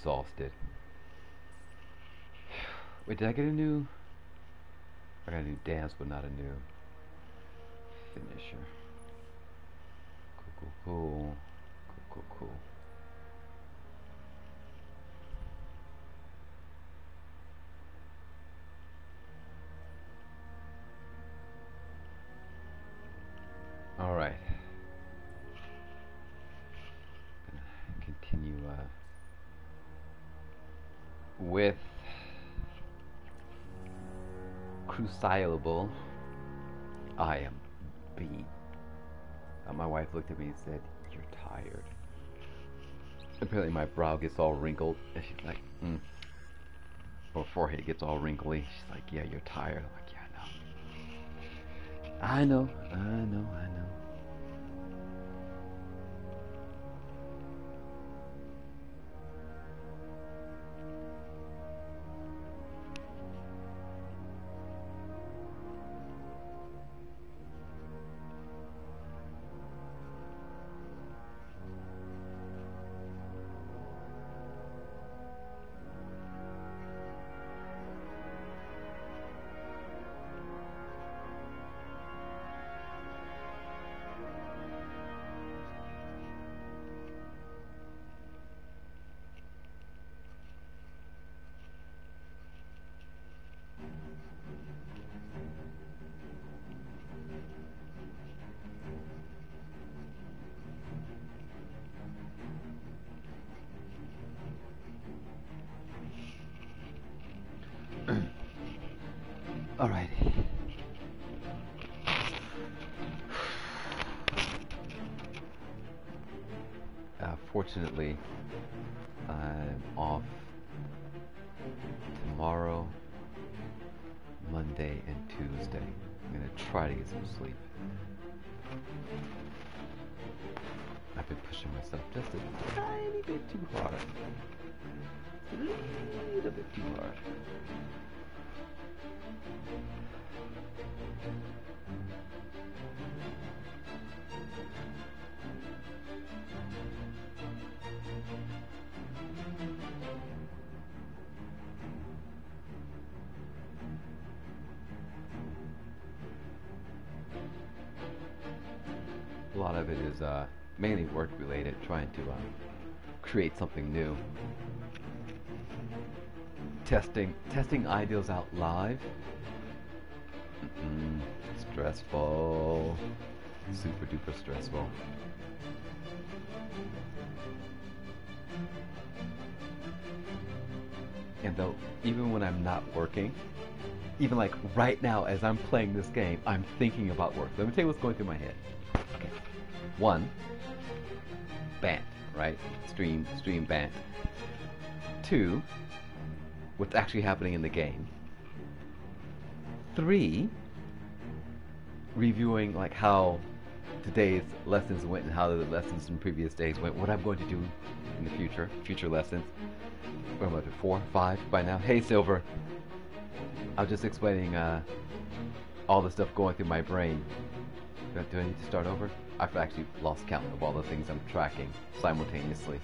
exhausted. Wait, did I get a new? I got a new dance, but not a new finisher. Cool, cool, cool, I am beat. Uh, my wife looked at me and said, "You're tired." Apparently, my brow gets all wrinkled, and she's like, "Hmm." Her forehead gets all wrinkly. She's like, "Yeah, you're tired." I'm like, "Yeah, I know." I know. I know. I know. Uh, fortunately, I'm off tomorrow, Monday, and Tuesday. I'm gonna try to get some sleep. I've been pushing myself just a tiny bit too hard. A little bit too hard. Uh, mainly work related, trying to um, create something new. Testing, testing ideals out live. Mm-mm, stressful, super duper stressful. And though, even when I'm not working, even like right now as I'm playing this game, I'm thinking about work. Let me tell you what's going through my head. One, band, right? Stream, stream band. Two, what's actually happening in the game. Three, reviewing like how today's lessons went and how the lessons from previous days went, what I'm going to do in the future, future lessons. Where am I to? Four, five by now? Hey, Silver. I was just explaining uh, all the stuff going through my brain. Do I, do I need to start over? I've actually lost count of all the things I'm tracking simultaneously.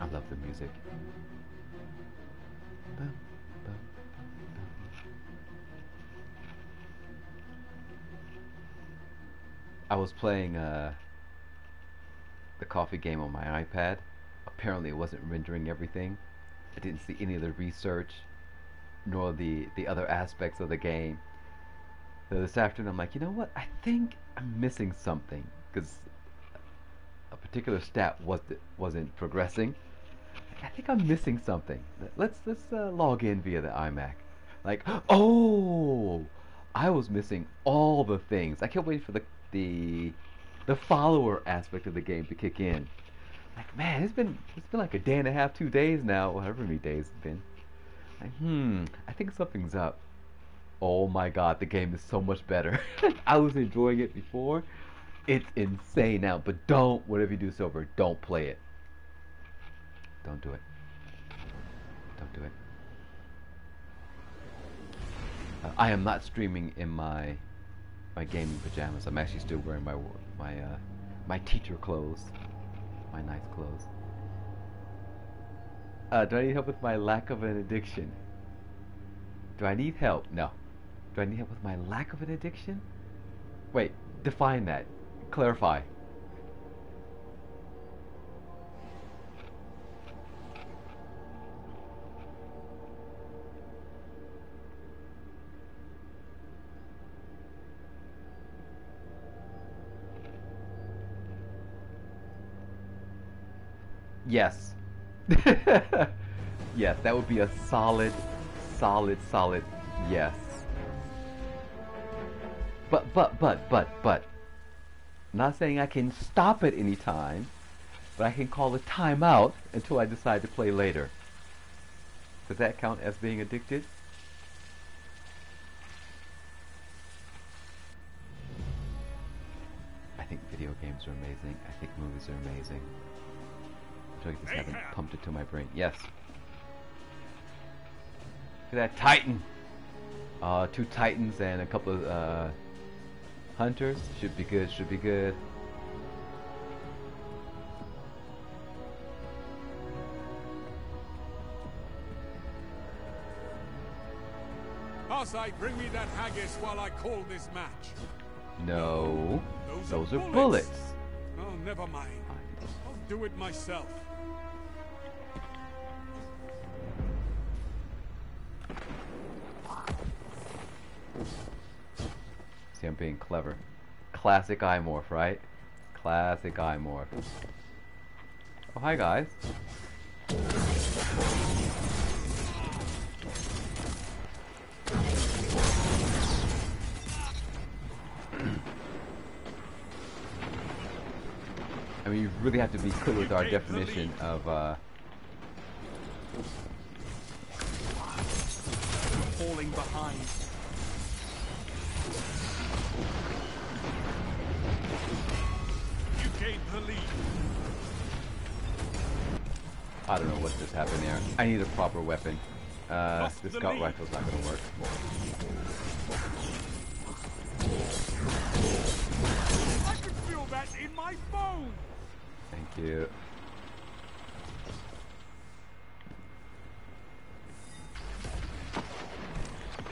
I love the music. I was playing uh, the coffee game on my iPad. Apparently, it wasn't rendering everything. I didn't see any of the research, nor the the other aspects of the game. So this afternoon, I'm like, you know what? I think I'm missing something because a particular stat wasn't wasn't progressing. I think I'm missing something. Let's let's uh, log in via the iMac. Like, oh, I was missing all the things. I can't wait for the the the follower aspect of the game to kick in. Like, man, it's been it's been like a day and a half, two days now, however many days it's been. Like, hmm, I think something's up. Oh my god, the game is so much better. I was enjoying it before. It's insane now, but don't, whatever you do, Silver, don't play it. Don't do it. Don't do it. Uh, I am not streaming in my my gaming pajamas. I'm actually still wearing my my uh, my teacher clothes, my nice clothes. Uh, do I need help with my lack of an addiction? Do I need help? No. Do I need help with my lack of an addiction? Wait, define that. Clarify. Yes. yes, that would be a solid, solid, solid yes. But, but, but, but, but. Not saying I can stop at any time, but I can call a timeout until I decide to play later. Does that count as being addicted? I think video games are amazing. I think movies are amazing. I just haven't pumped it to my brain. Yes. Look at that Titan! Uh, two Titans and a couple of, uh, Hunters. Should be good, should be good. Arcite, bring me that haggis while I call this match. No. Those, Those are, are bullets. Oh, never mind. I'll do it myself. I'm being clever. Classic iMorph, right? Classic iMorph. Oh, hi guys. I mean, you really have to be clear with our definition of, uh... Falling behind. The lead. I don't know what just happened there. I need a proper weapon. Uh, this the scout rifle's not gonna work. I can feel that in my bones. Thank you.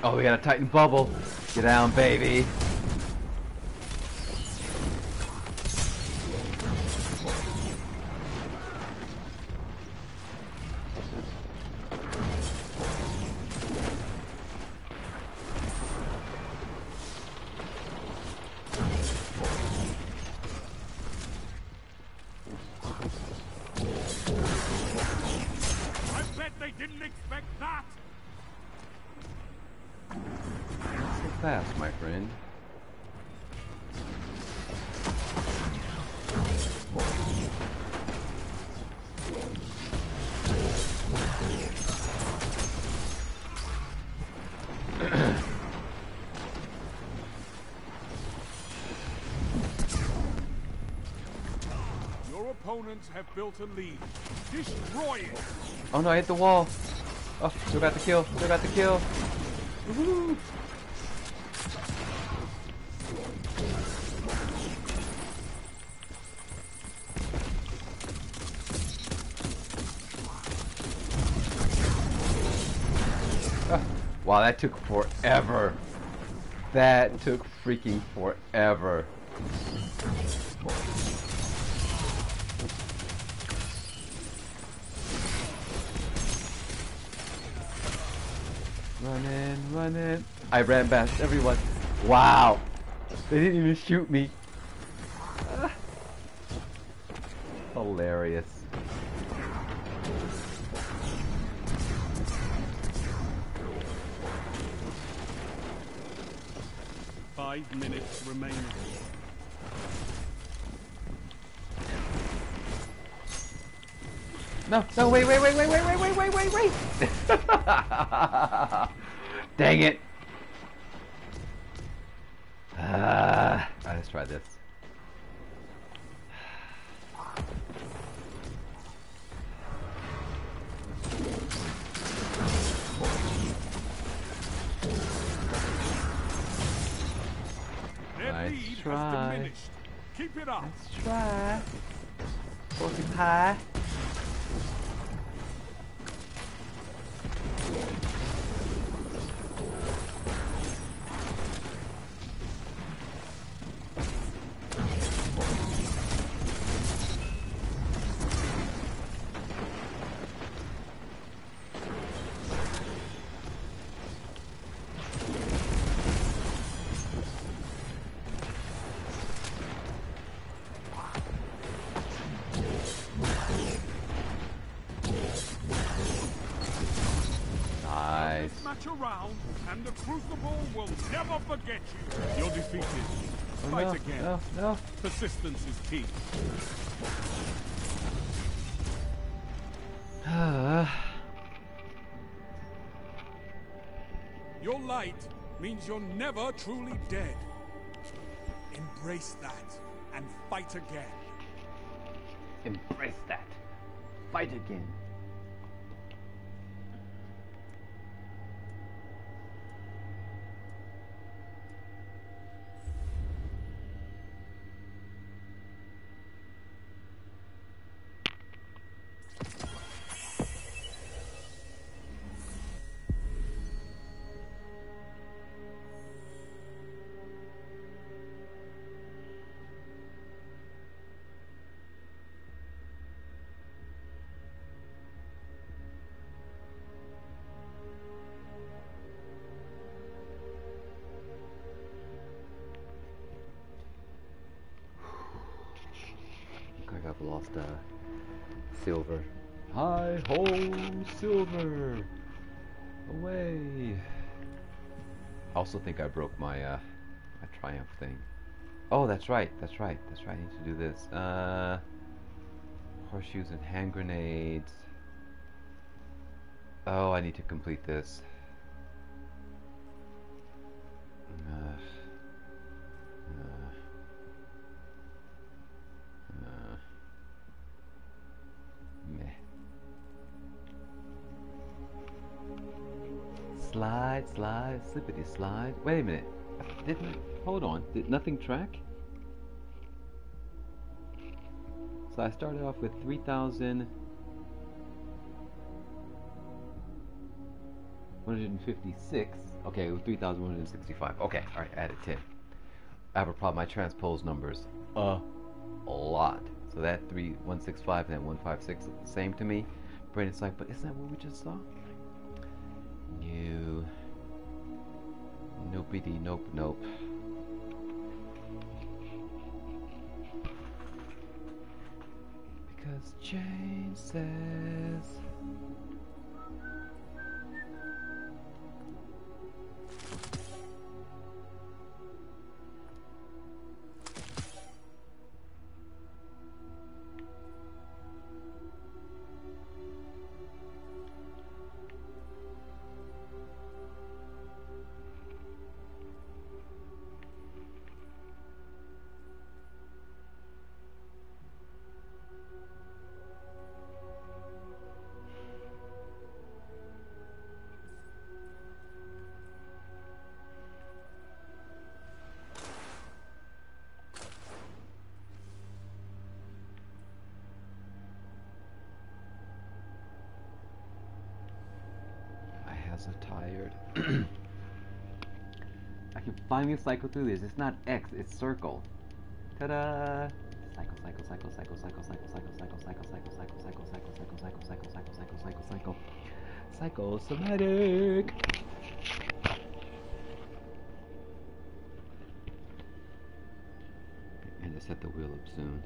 Oh, we got a Titan bubble. Get down, baby. Fast, my friend. Your opponents have built a lead. Destroy it. Oh no, I hit the wall. Oh, still got the kill. Still got the kill. That took forever. That took freaking forever. Running, running. I ran past everyone. Wow. They didn't even shoot me. Means you're never truly dead. Embrace that and fight again. Embrace that. Fight again. Silver! Away! I also think I broke my uh, my triumph thing. Oh, that's right, that's right, that's right. I need to do this. Uh, horseshoes and hand grenades. Oh, I need to complete this. Slide, slide, slippity slide. Wait a minute. Didn't? Hold on. Did nothing track? So I started off with 3,000. 156. Okay, it was 3,165. Okay, alright, added 10. I have a problem. I transpose numbers a lot. So that 3165 and that 156 same to me. Brain is like, but isn't that what we just saw? No. Nopey nope, nope. Because Jane says. Hands tired. I can finally cycle through this. It's not X, it's circle. Ta-da! Cycle, cycle, cycle, cycle, cycle, cycle, cycle, cycle, cycle, cycle, cycle, cycle, cycle, cycle, cycle, cycle, cycle, cycle, cycle, cycle. Psychosomatic! And to set the wheel up soon.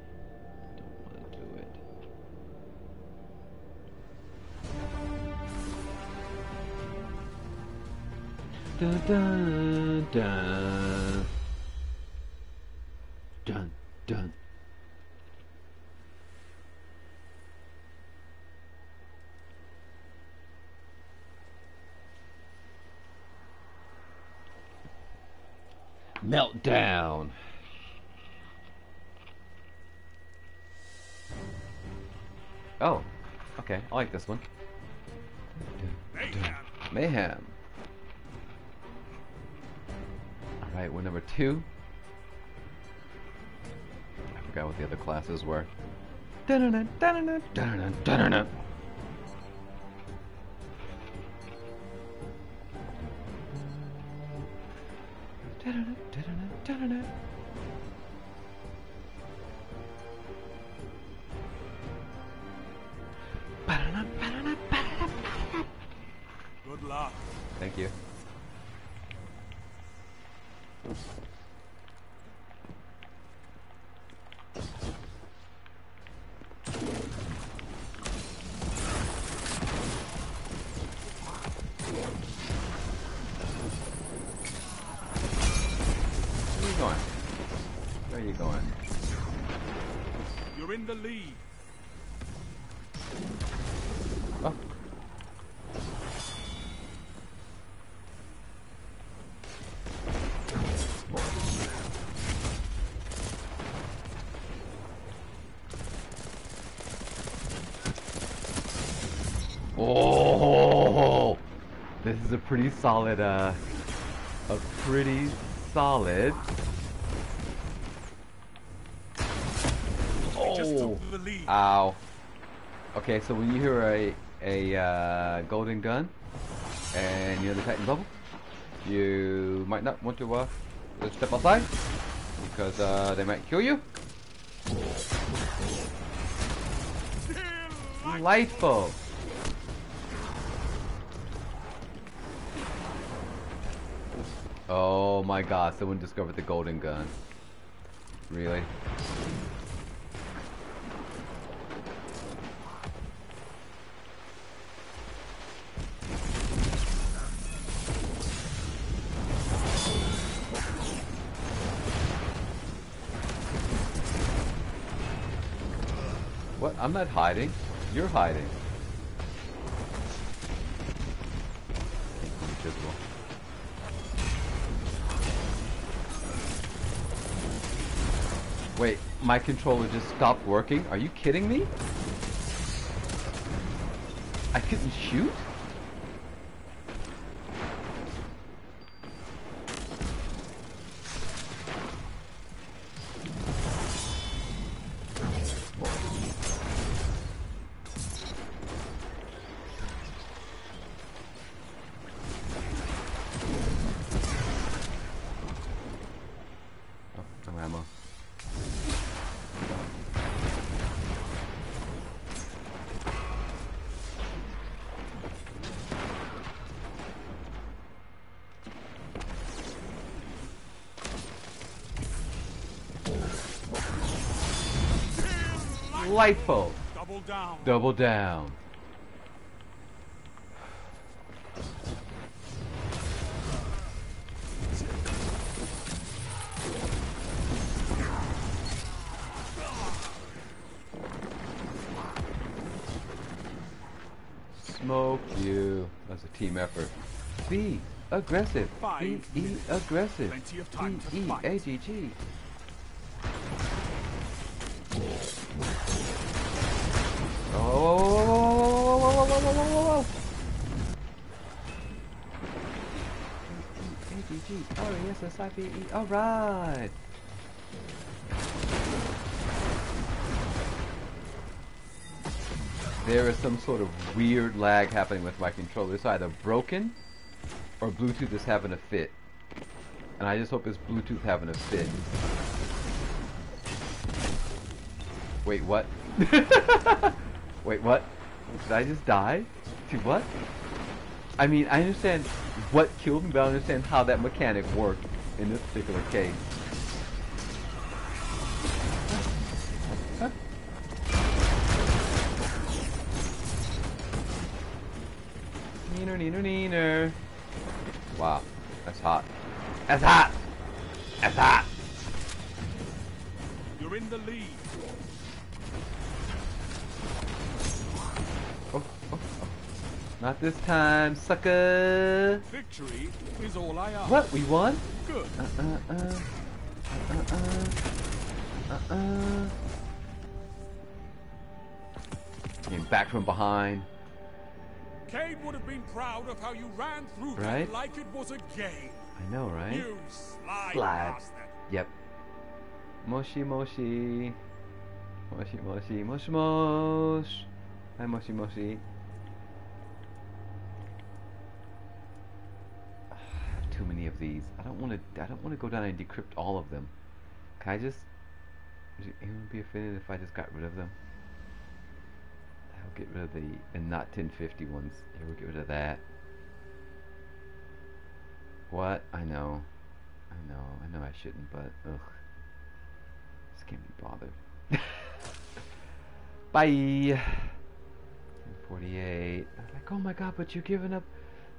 Dun dun dun. Dun dun. Meltdown. Oh, okay. I like this one. Mayhem. Mayhem. Alright, we're number two. I forgot what the other classes were. Dun -dun -dun is a pretty solid, uh, a pretty solid. Oh, ow. Okay, so when you hear a a uh, golden gun and you're in the Titan bubble, you might not want to uh, step outside because uh, they might kill you. Delightful. Oh my god, someone discovered the golden gun. Really? What? I'm not hiding. You're hiding. Invisible. Wait, my controller just stopped working? Are you kidding me? I couldn't shoot? Delightful. Double down. Double down. Smoke you. That's a team effort. Be aggressive. Five Be e aggressive. Plenty of time to B E fight. A G G. R-E-S-S-I-P-E, alright! There is some sort of weird lag happening with my controller. It's either broken or Bluetooth is having a fit. And I just hope it's Bluetooth having a fit. Wait, what? Wait, what? Did I just die? To what? I mean, I understand what killed me, but I understand how that mechanic worked in this particular case. Nino, nino, nino. This time, sucker! Victory is all I ask. What? We won? Good. Uh uh uh. Uh uh. Uh uh. Came back from behind. Cade would have been proud of how you ran through that Right? like it was a game. I know, right? You sly Slide. bastard. Yep. Moshi Moshi. Moshi Moshi. Moshi Mosh. Hi Moshi Moshi. Too many of these. I don't want to. I don't want to go down and decrypt all of them. Can I just? Would anyone be offended if I just got rid of them? I'll get rid of the and not 1050 ones. Here, we'll get rid of that. What? I know. I know. I know I shouldn't, but ugh. Just can't be bothered. Bye. 48. I was like, oh my god, but you're giving up,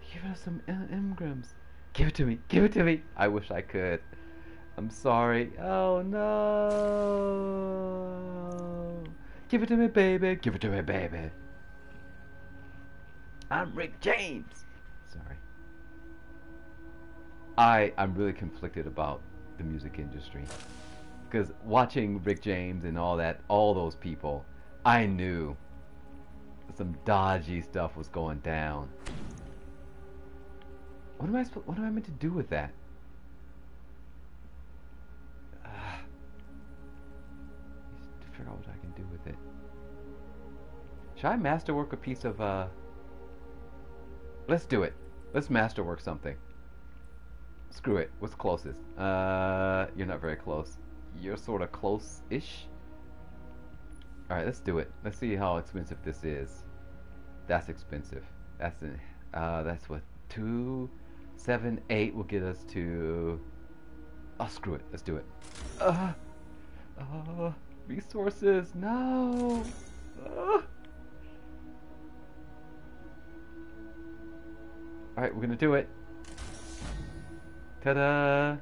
you're giving us some en- engrams. Give it to me. Give it to me. I wish I could. I'm sorry. Oh no. Give it to me, baby. Give it to me, baby. I'm Rick James. Sorry. I I'm really conflicted about the music industry because watching Rick James and all that, all those people, I knew some dodgy stuff was going down. What am I supposed? What am I meant to do with that? Uh, to figure out what I can do with it. Should I masterwork a piece of uh? Let's do it. Let's masterwork something. Screw it. What's closest? Uh, you're not very close. You're sort of close-ish. All right, let's do it. Let's see how expensive this is. That's expensive. That's an, uh, that's what two, seven, eight will get us to. Oh, screw it. Let's do it. Uh, uh, resources. No. Uh. All right, we're gonna do it. Ta-da!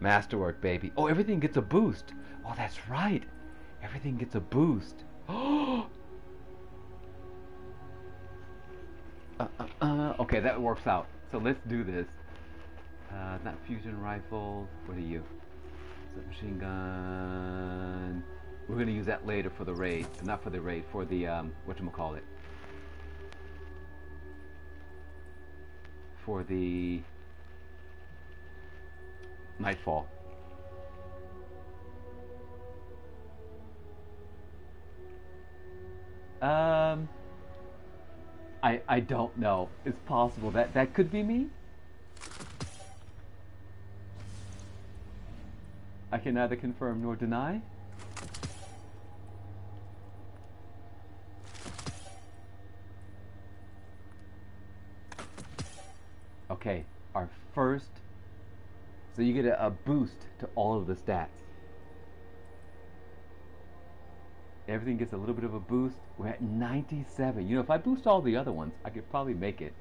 Masterwork, baby. Oh, everything gets a boost. Oh, that's right. Everything gets a boost. Oh. Uh, uh, uh. Okay, that works out. So let's do this. Uh, fusion rifle. What are you? Submachine gun. We're gonna use that later for the raid. Not for the raid. For the um, what call it? For the Nightfall. Um, I I don't know. It's possible that that could be me. I can neither confirm nor deny. Okay, our first so you get a, a boost to all of the stats. Everything gets a little bit of a boost. We're at 97. You know, if I boost all the other ones, I could probably make it.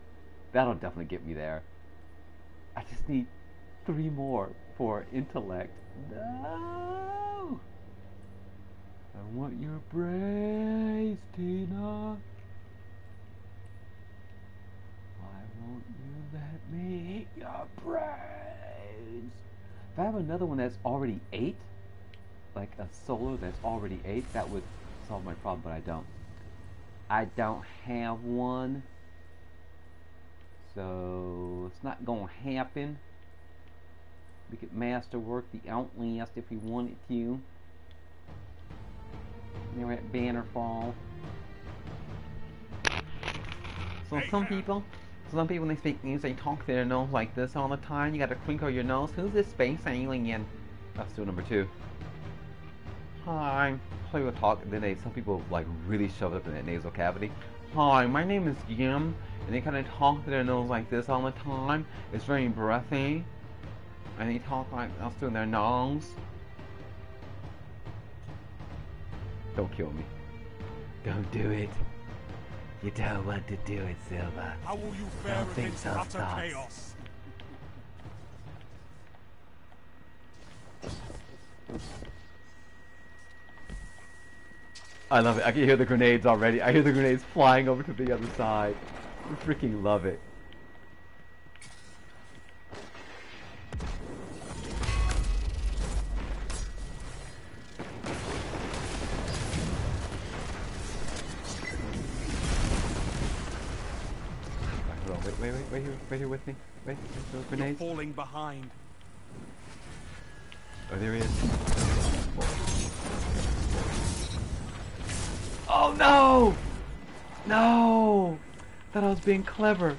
That'll definitely get me there. I just need three more for intellect. No! I want your brains, Tina. Why won't you let me eat your brains? If I have another one that's already eight, like a solo that's already eight, that would solve my problem, but I don't. I don't have one. So it's not gonna happen. We could masterwork the Outlast if we wanted to. They're at Bannerfall. So some people, some people when they speak news, they talk their nose like this all the time. You gotta crinkle your nose. Who's this space alien? Oh, that's still number two. Hi. Some people talk, and then they, some people like really shove it up in that nasal cavity. Hi, my name is Jim, and they kind of talk to their nose like this all the time. It's very breathy, and they talk like us doing their nose. Don't kill me. Don't do it. You don't want to do it, Silver. How will you fare Don't think against so, utter Stas. chaos? I love it. I can hear the grenades already. I hear the grenades flying over to the other side. I freaking love it. Alright, hold on. Wait, wait, wait, wait here, wait here with me. Wait, those You're falling behind. Oh, there he is. Oh Oh, no! No! Thought I was being clever.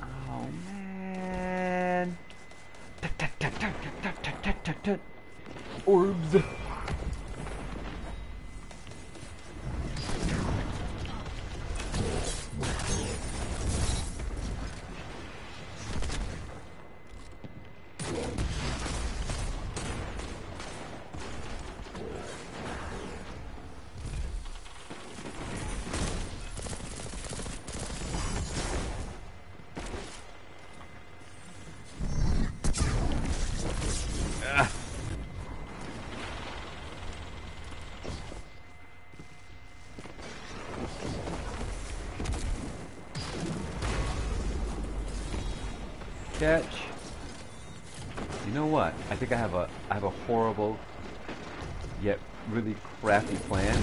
Oh man. Orbs. Catch. You know what? I think I have a I have a horrible yet really crafty plan.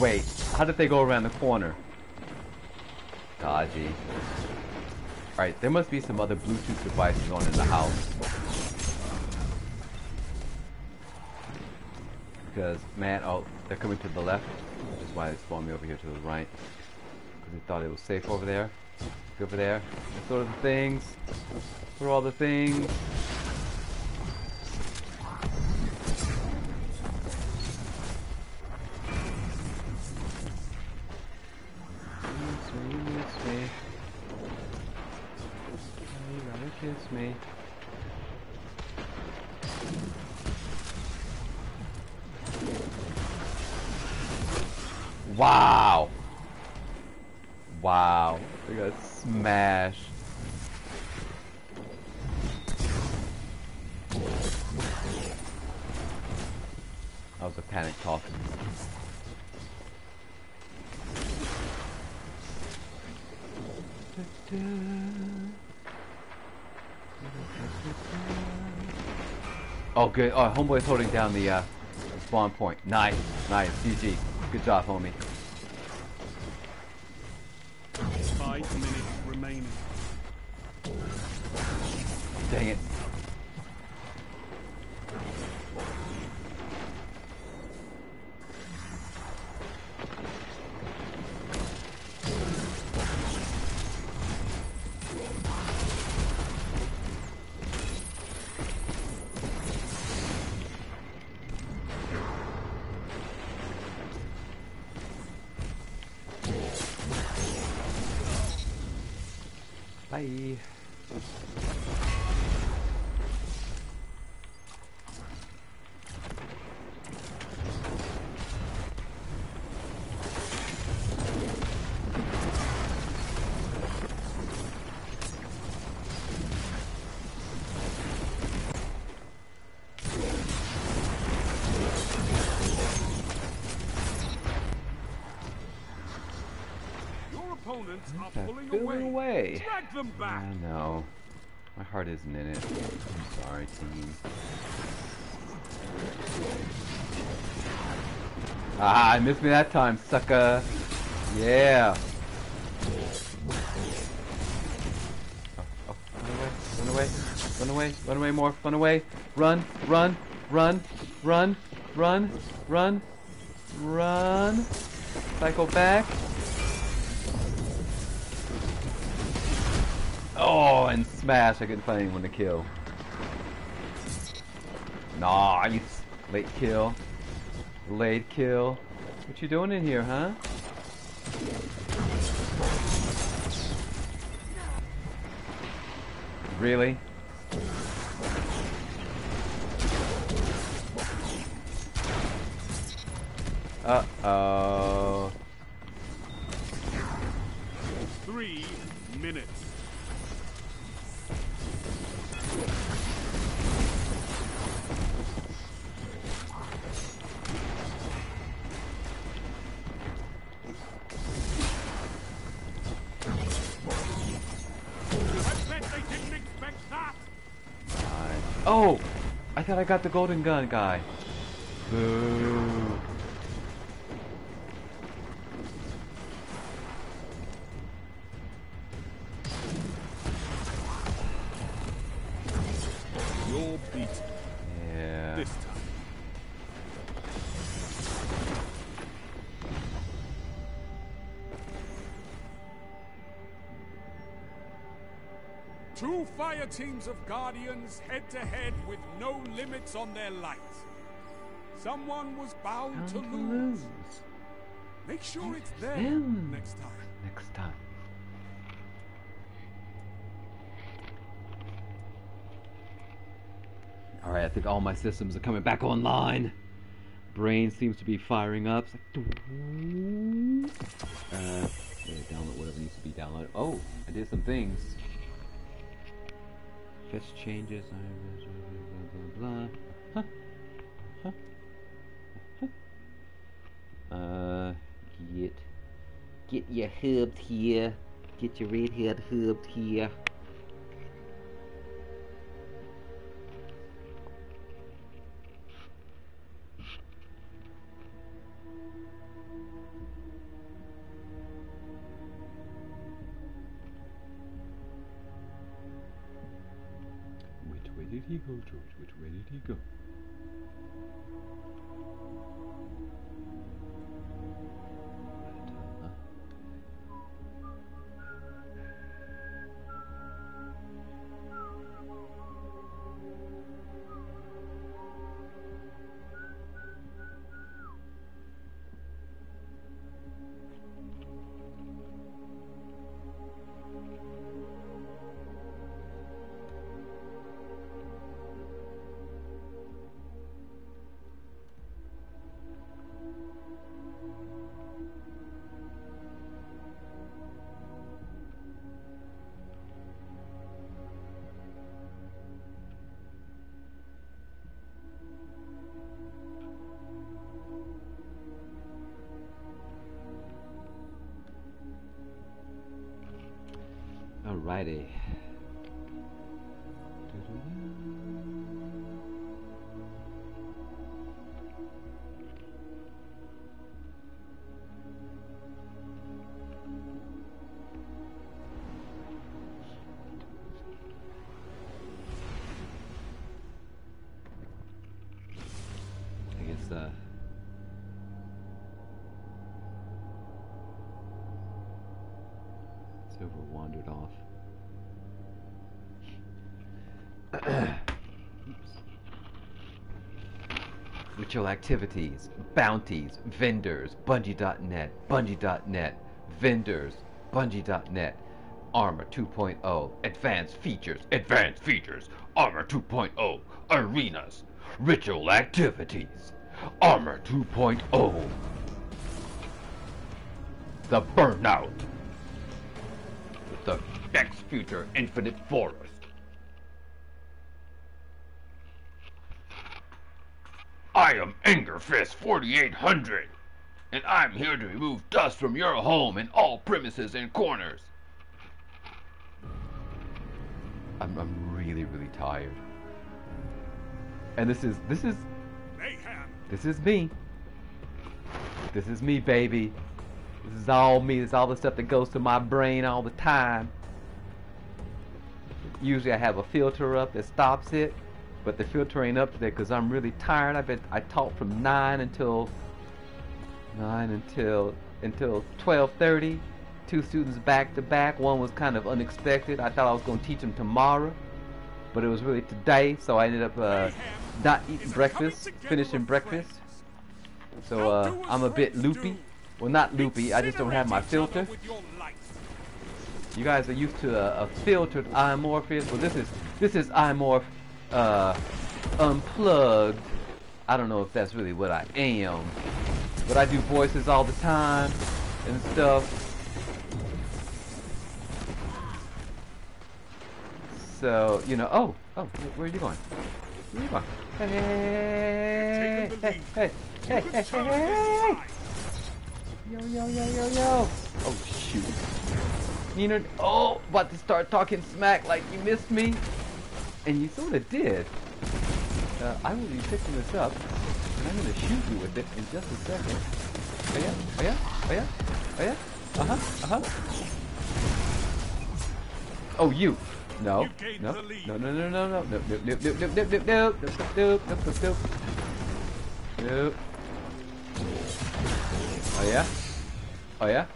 Wait, how did they go around the corner? Dodgy. Alright, there must be some other Bluetooth devices on in the house. Because, man, oh, they're coming to the left, which is why they spawned me over here to the right. Because they thought it was safe over there. Over there. Let's go the things. Are all the things? Good. Oh, homeboy's holding down the uh, spawn point. Nice, nice. GG. Good job, homie. Them back. I know. My heart isn't in it. I'm sorry, team. Ah, I missed me that time, sucker. Yeah. Oh, oh, run away, run away, run away, more, run away, run, run, run, run, run, run, run. Cycle back. Oh, and smash! I couldn't find anyone to kill. Nice! Late kill. Late kill. What you doing in here, huh? Really? Uh-oh. I got the golden gun guy. Boo. You're beaten. Yeah. This time. Two fire teams of guardians head to head no limits on their light. Someone was bound to Bound to lose. lose. Make sure it's It's them next time. Next time. All right, I think all my systems are coming back online. Brain seems to be firing up. It's like, uh, yeah, download whatever needs to be downloaded. Oh, I did some things. Fetch changes. Blah blah blah. Huh? Huh? Huh? Uh, get get your hubs here. Get your redhead hubs here. He go, George? Which way did he go? Almighty. Ritual activities, bounties, vendors, Bungie.net, Bungie.net, vendors, Bungie.net, Armor 2.0, advanced features, advanced features, Armor 2.0, arenas, ritual activities, Armor 2.0, the Burnout, the X Future Infinite Forest. I am 4800, and I'm here to remove dust from your home and all premises and corners. I'm, I'm really, really tired. And this is, this is, Mayhem. this is me. This is me, baby. This is all me. This is all the stuff that goes to my brain all the time. Usually I have a filter up that stops it, but the filter ain't up today because I'm really tired. I've been I taught from nine until nine until until twelve thirty. Two students back to back. One was kind of unexpected. I thought I was going to teach them tomorrow, but it was really today. So I ended up uh, not eating breakfast, finishing breakfast. So uh, I'm a bit loopy. Well, not loopy. I just don't have my filter. You guys are used to a, a filtered iMorpheus. Well, this is this is iMorph uh, unplugged. I don't know if that's really what I am, but I do voices all the time and stuff. So, you know, oh, oh, where are you going? Where are you going? Hey, hey, hey, hey, hey, hey, Yo, yo, yo, yo, yo. Oh, shoot. Nina, oh, about to start talking smack like you missed me. And you sort of did. Uh, I will be picking this up, and I'm going to shoot you with it in just a second. Oh yeah, oh yeah, oh yeah, oh yeah, uh-huh, uh-huh. Oh, you. No, You've gained no, the lead. no, no, no, no, no, no, no, no, no, no, no, no, no, no, no, no, no, no. Oh yeah? Oh yeah?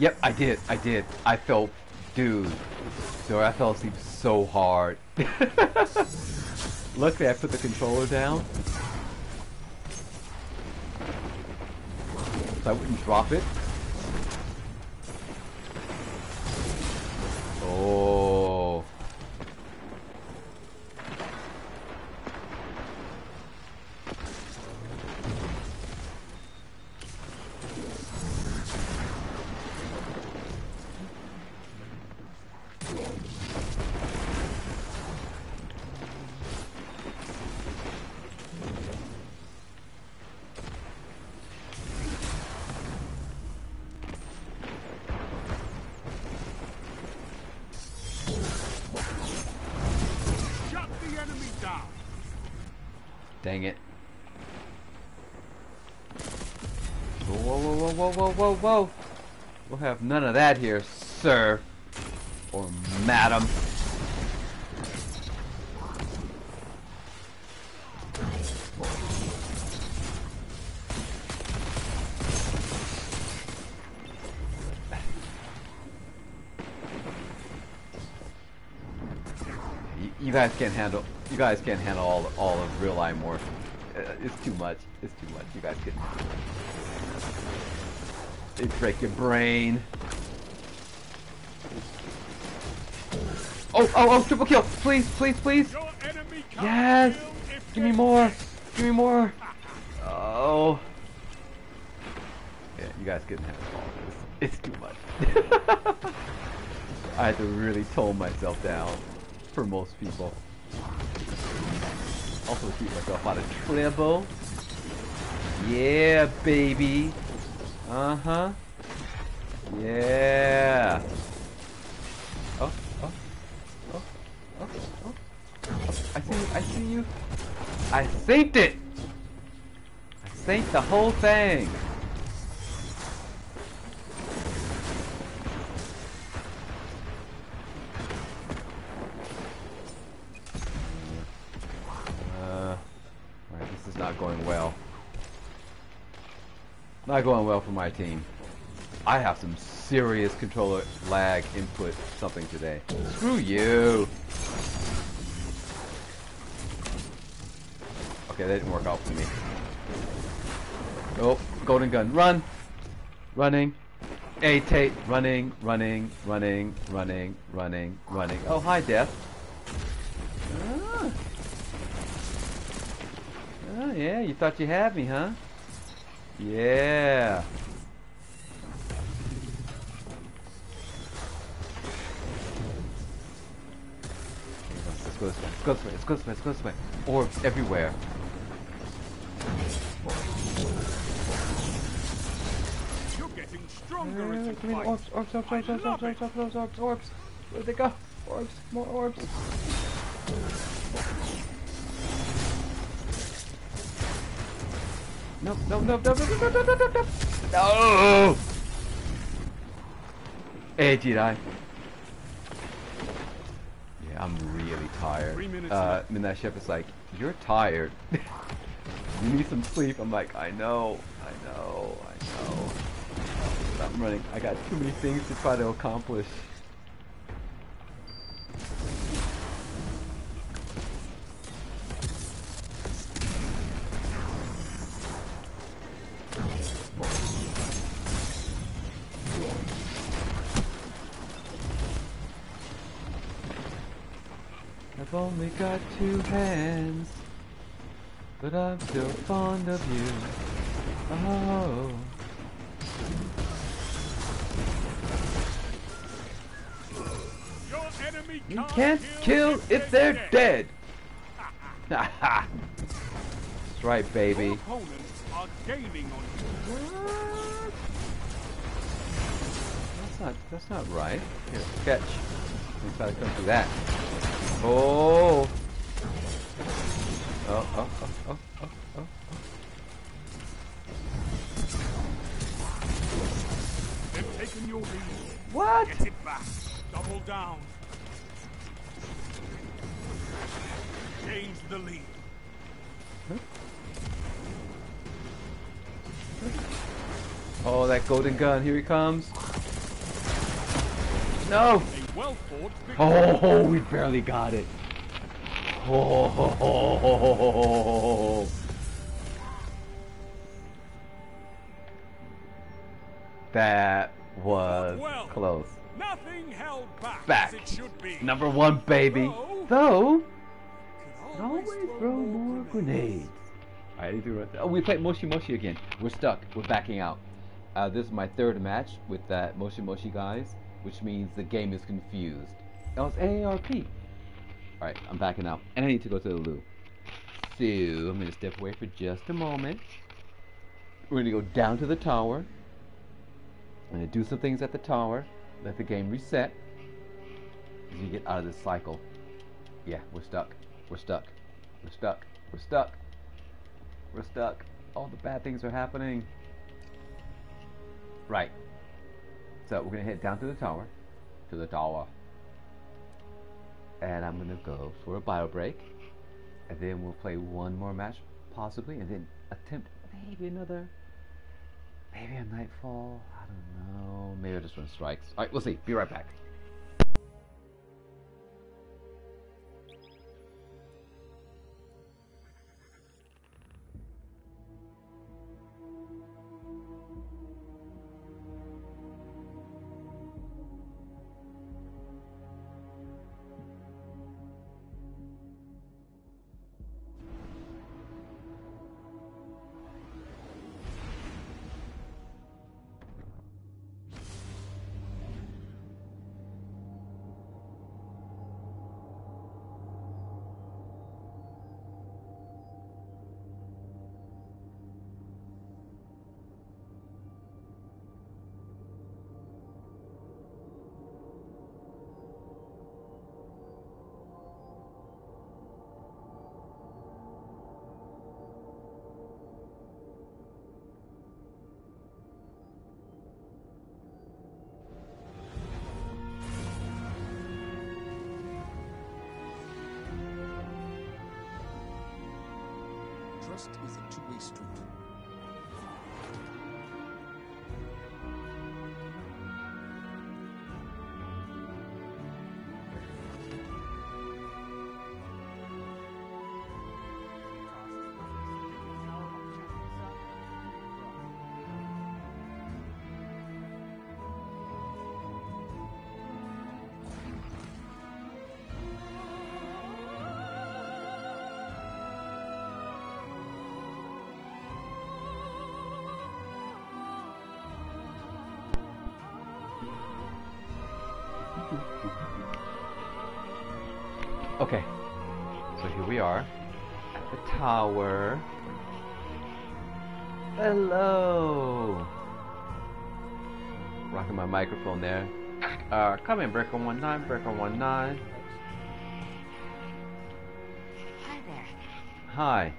Yep, I did. I did. I felt, dude. So I fell asleep so hard. Luckily, I put the controller down. So I wouldn't drop it. Oh. Whoa, whoa. We'll have none of that here, sir. Or madam. You, guys can't handle. You guys can't handle all all of real life morph. Uh, It's too much. It's too much. You guys can. It break your brain. Oh, oh, oh! Triple kill! Please, please, please! Your enemy can't Yes! Give me more! Give me more! Oh. Yeah, you guys couldn't handle all this. It's too much. I had to really tone myself down for most people. Also keep myself out of trouble. Yeah, baby. Uh-huh. Yeah. Oh, oh, oh, oh, oh. I see you, I see you. I synced it! I synced the whole thing! Not going well for my team. I have some serious controller lag input something today. Screw you! Okay, that didn't work out for me. Oh, golden gun, run! Running. A tape, running, running, running, running, running, running. Oh, hi, Death. Ah. Oh, yeah, you thought you had me, huh? Yeah. Let's go this way, let's go this way, let's go this way, let's go this way. Orbs everywhere. You're getting stronger as eh, give me the orbs, orbs, orbs, orbs, orbs, orbs, orbs, orbs, orbs, orbs. Where'd they go? Orbs, more orbs. No, no, no, no, no, no, no, no, no, no, no. No! Hey, Jedi. Yeah, I'm really tired. Three minutes uh, left. and that chef is like, you're tired. you need some sleep. I'm like, I know, I know, I know. But I'm running. I got too many things to try to accomplish. I've only got two hands, but I'm still fond of you. Oh. Your enemy You can't, kill if they're dead. Haha. That's right, baby. opponents are gaining on you. that's not that's not right. Here, catch. Me try to come through that. Oh. Oh, oh, oh, oh, oh, oh. They've taken your lead. What? Get it back. Double down. Gains the lead. Oh, that golden gun. Here he comes. No. Oh, we barely got it. Oh. That was Well. close. Nothing held back, Back. as it should be. Number one, baby. Though- Though, Could always throw more grenades. I need to run. Oh, we played Moshi Moshi again. We're stuck. We're backing out. Uh, this is my third match with that Moshi Moshi guys, which means the game is confused. Oh, it's AARP. Alright, I'm backing out. And I need to go to the loo. So, I'm going to step away for just a moment. We're going to go down to the tower. I'm going to do some things at the tower. Let the game reset. As you get out of this cycle. Yeah, we're stuck. We're stuck. We're stuck. We're stuck. We're stuck. All the bad things are happening. Right. So we're gonna head down to the tower. To the tower. And I'm gonna go for a bio break. And then we'll play one more match, possibly, and then attempt maybe another maybe a nightfall. I don't know. Maybe I'll just run strikes. Alright, we'll see. Be right back. Trust is a two-way street. Okay. So here we are at the tower. Hello. Rocking my microphone there. Uh, come in, Breaker 19, Breaker 19. Hi there. Hi.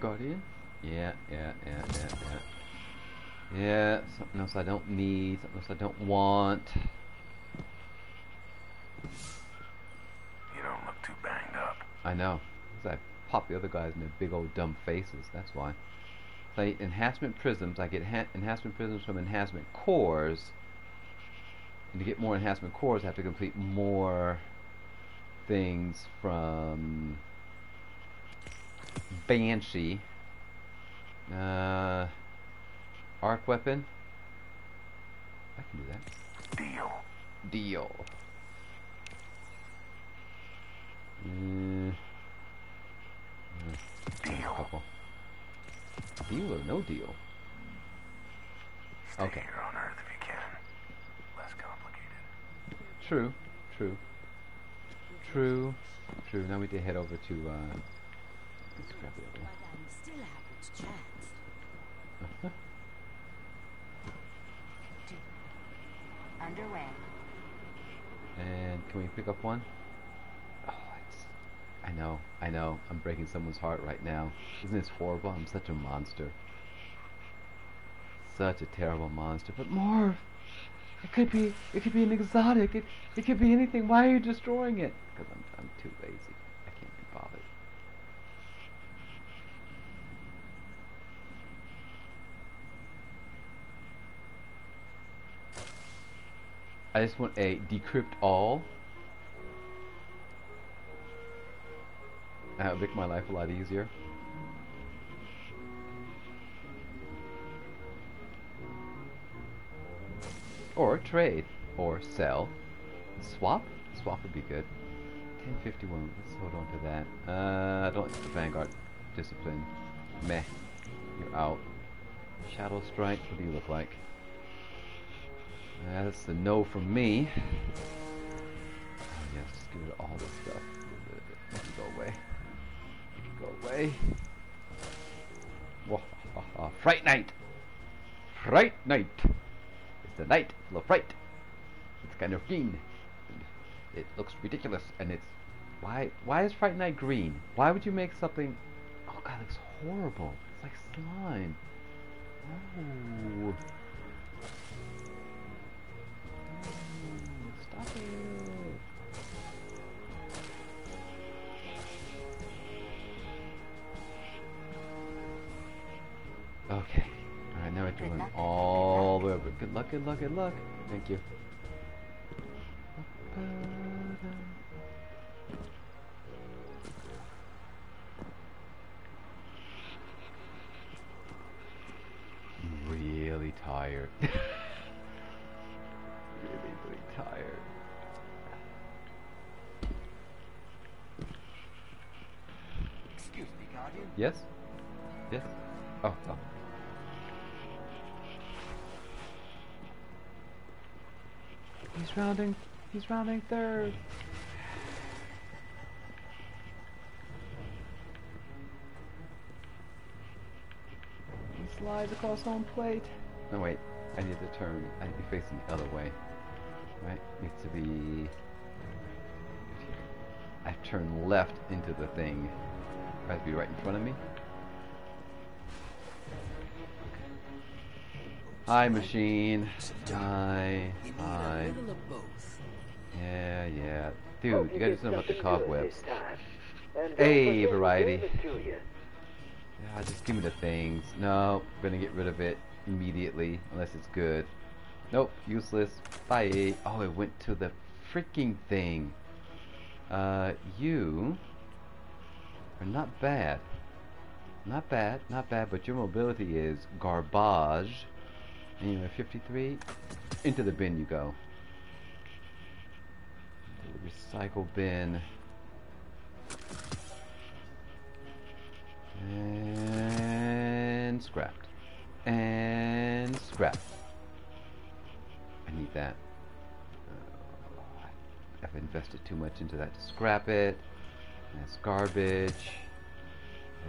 Welcome. Guardian. Yeah, yeah, yeah, yeah, yeah. Yeah, something else I don't need, something else I don't want. You don't look too banged up. I know. 'Cause I pop the other guys in their big old dumb faces, that's why. Like enhancement prisms, I get ha- enhancement prisms from enhancement cores. And to get more enhancement cores, I have to complete more things from Banshee. Uh, arc weapon. I can do that. Deal. Deal. Mm. Uh, Deal. Couple. Deal or no deal? Stay Okay. here on Earth if you can. Less complicated. True, true. True, true. Now we need to head over to, uh... Let's grab the other one. But I'm still average chance. Underway. And can we pick up one? Oh, it's... I know, I know. I'm breaking someone's heart right now. Isn't this horrible? I'm such a monster. Such a terrible monster. But more... It could be... It could be an exotic. It, it could be anything. Why are you destroying it? Because I'm, I'm too lazy. I can't be bothered. I just want a decrypt all. That would make my life a lot easier. Or trade. Or sell. Swap? Swap would be good. 1051. Let's hold on to that. Uh, I don't like the Vanguard discipline. Meh. You're out. Shadow Strike. What do you look like? Uh, that's the no from me. Oh, yes, just give it all this stuff. It go away. It go away. Ha. Fright night! Fright night! It's the night full of fright. It's kind of green. It looks ridiculous, and it's why? Why is Fright Night green? Why would you make something? Oh God, it looks horrible. It's like slime. Oh. Okay. Alright, now I have to run all the way over. Good luck, good luck, good luck. Thank you. I'm really tired. really, really tired. Excuse me, Guardian. Yes? Yes? Oh, oh. He's rounding. He's rounding third. He slides across home plate. No, wait. I need to turn. I need to be facing the other way. Right? Needs to be. I turn left into the thing. It has to be right in front of me. Hi, machine. Hi. Hi. Yeah, yeah. Dude, you gotta do something about the cobwebs. Hey, variety. Yeah, just give me the things. No, I'm gonna get rid of it immediately, unless it's good. Nope, useless. Bye. Oh, it went to the freaking thing. Uh, you are not bad. Not bad, not bad, but your mobility is garbage. You're 53. Into the bin you go. Recycle bin. And scrapped. And scrapped. I need that. Uh, I've invested too much into that to scrap it. That's garbage.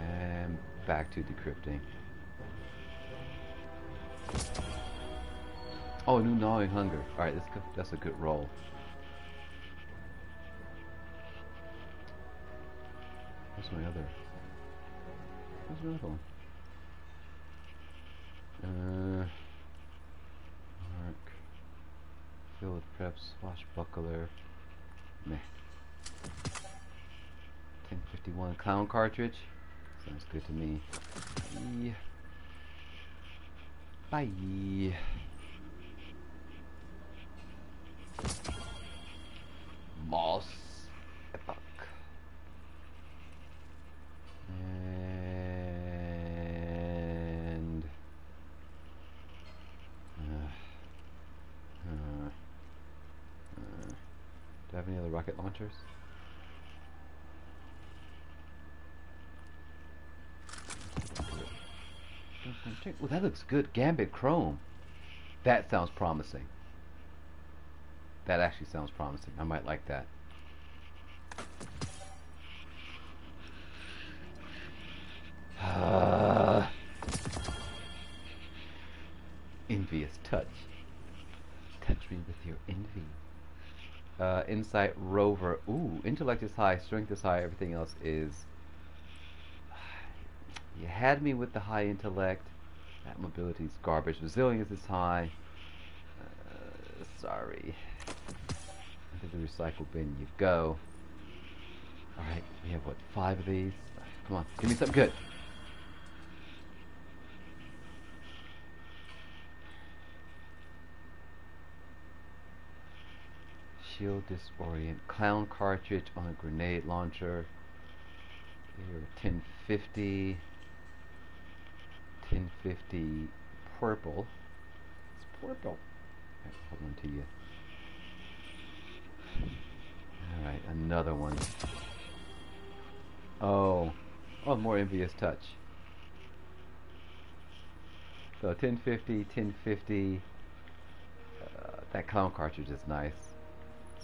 And back to decrypting. Oh, new gnawing hunger. Alright, that's, that's a good roll. Where's my other? Where's my other one? Uh, Mark. Fill with prep, swashbuckler. Meh. 1051 clown cartridge. Sounds good to me. Bye. Bye. Mos Epoch. And uh, uh, have any other rocket launchers? Oh, that looks good. Gambit Chrome. That sounds promising. That actually sounds promising. I might like that. envious touch. Touch me with your envy. Uh, insight rover. Ooh, intellect is high, strength is high, everything else is. You had me with the high intellect. That mobility is garbage. Resilience is high. Uh, sorry. Into the recycle bin you go. Alright, we have what, five of these? Come on, give me something good. shield disorient clown cartridge on a grenade launcher here 1050 1050 purple it's purple right, hold on to you alright another one oh oh more envious touch so 1050 1050 uh, that clown cartridge is nice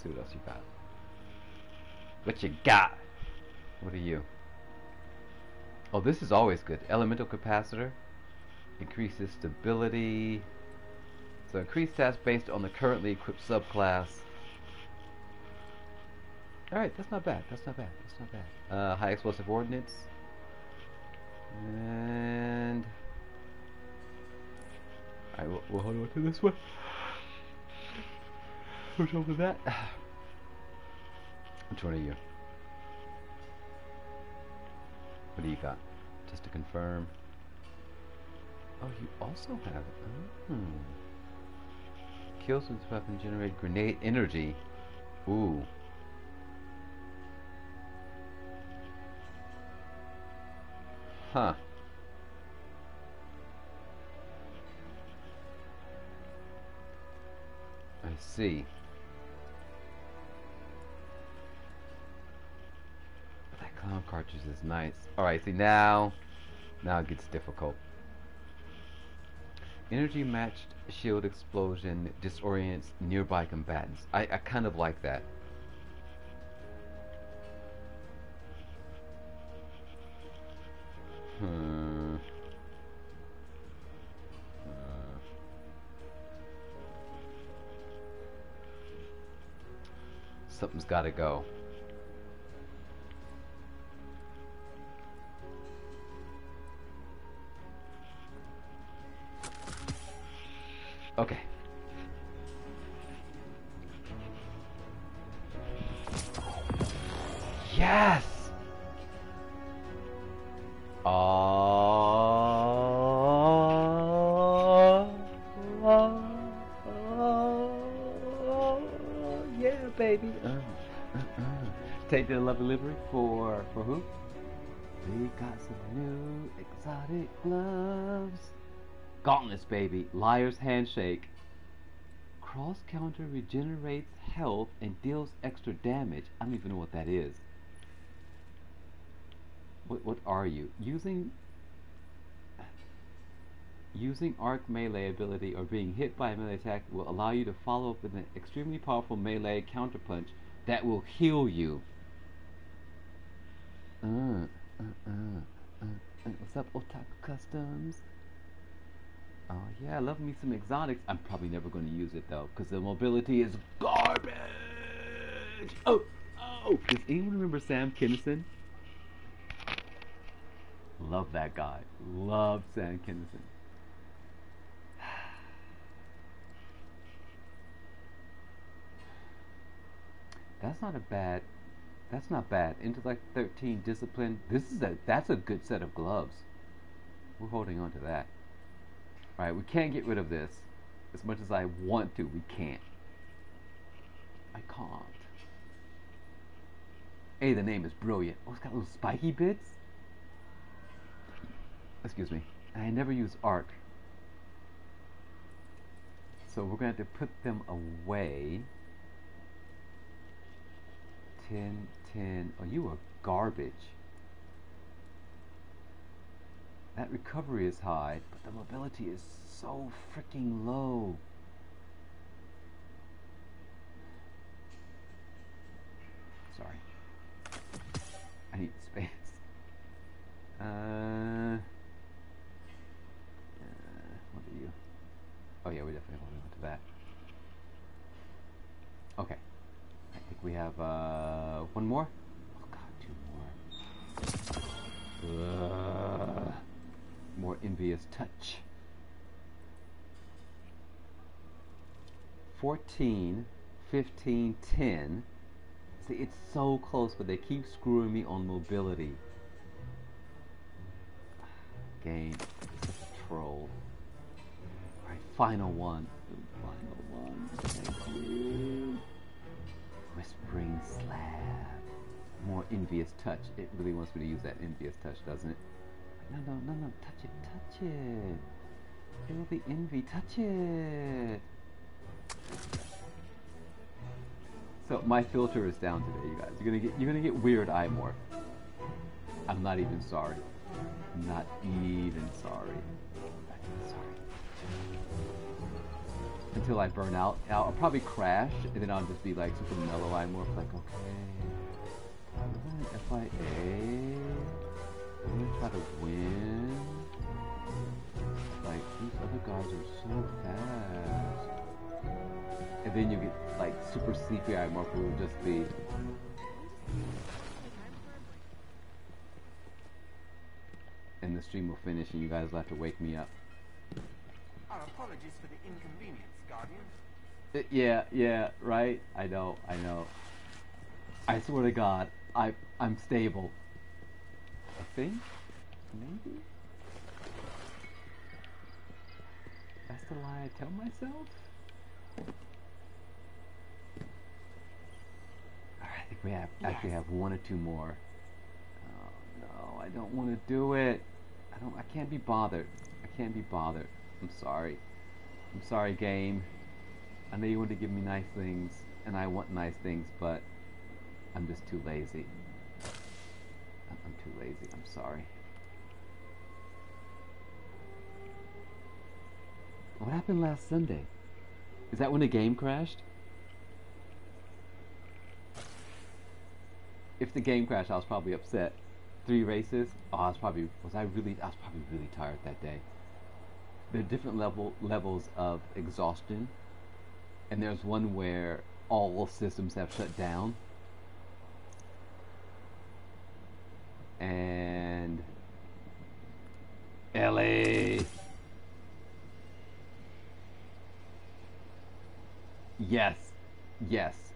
see what else you got. What you got? What are you? Oh, this is always good. Elemental capacitor. Increases stability. So increased stats based on the currently equipped subclass. Alright, that's not bad. That's not bad. That's not bad. Uh, high explosive ordnance. And... Alright, we'll, we'll hold on to this one. Push over that. Which one are you? What do you got? Just to confirm. Oh, you also have it. Oh. Kills with weapon generate grenade energy. Ooh. Huh. I see. That clown cartridge is nice. Alright, see now, now it gets difficult. Energy matched shield explosion disorients nearby combatants. I, I kind of like that. Hmm. Uh. Something's gotta go. Okay. Baby. Liar's Handshake. Cross counter regenerates health and deals extra damage. I don't even know what that is. What what are you? Using using arc melee ability or being hit by a melee attack will allow you to follow up with an extremely powerful melee counterpunch that will heal you. Uh, uh, uh, uh, uh. What's up, Otaku Customs? Oh yeah, I love me some exotics. I'm probably never going to use it though, because the mobility is garbage. Oh, oh! Does anyone remember Sam Kinison? Love that guy. Love Sam Kinison. That's not a bad. That's not bad. Intellect 13, discipline. This is a. That's a good set of gloves. We're holding on to that. Alright, we can't get rid of this. As much as I want to, we can't. I can't. Hey, the name is brilliant. Oh, it's got little spiky bits? Excuse me. I never use arc. So we're going to have to put them away. 10, 10. Oh, you are garbage. That recovery is high, but the mobility is so freaking low. Sorry. I need space. Uh, uh, what are you? Oh yeah, we definitely want to go to that. Okay. I think we have uh, one more. Envious touch. 14, 15, 10. See, it's so close, but they keep screwing me on mobility. Game. Troll. Alright, final one. Final one. Thank you. Whispering slab. More envious touch. It really wants me to use that envious touch, doesn't it? No, no, no, no. Touch it, touch it. It will be envy. Touch it. So my filter is down today, you guys. You're gonna get you're gonna get weird iMorph. I'm not even sorry. I'm not even sorry. Until I burn out, I'll, I'll probably crash, and then I'll just be like super mellow iMorph, like okay, FIA. I'm gonna try to win. Like these other guys are so fast. And then you get like super sleepy iMorph will just be and the stream will finish and you guys will have to wake me up. Our apologies for the inconvenience, Guardian. Uh, yeah, yeah, right? I know, I know. I swear to God, I I'm stable. I think? Maybe? That's the lie I tell myself? Alright, I think we have actually have one or two more. Oh no, I don't want to do it. I don't I can't be bothered. I can't be bothered. I'm sorry. I'm sorry, game. I know you want to give me nice things, and I want nice things, but I'm just too lazy. Lazy. I'm sorry. What happened last Sunday? Is that when the game crashed? If the game crashed, I was probably upset. Three races. Oh, I was probably was I really? I was probably really tired that day. There are different level levels of exhaustion, and there's one where all systems have shut down, and LA. Yes, yes.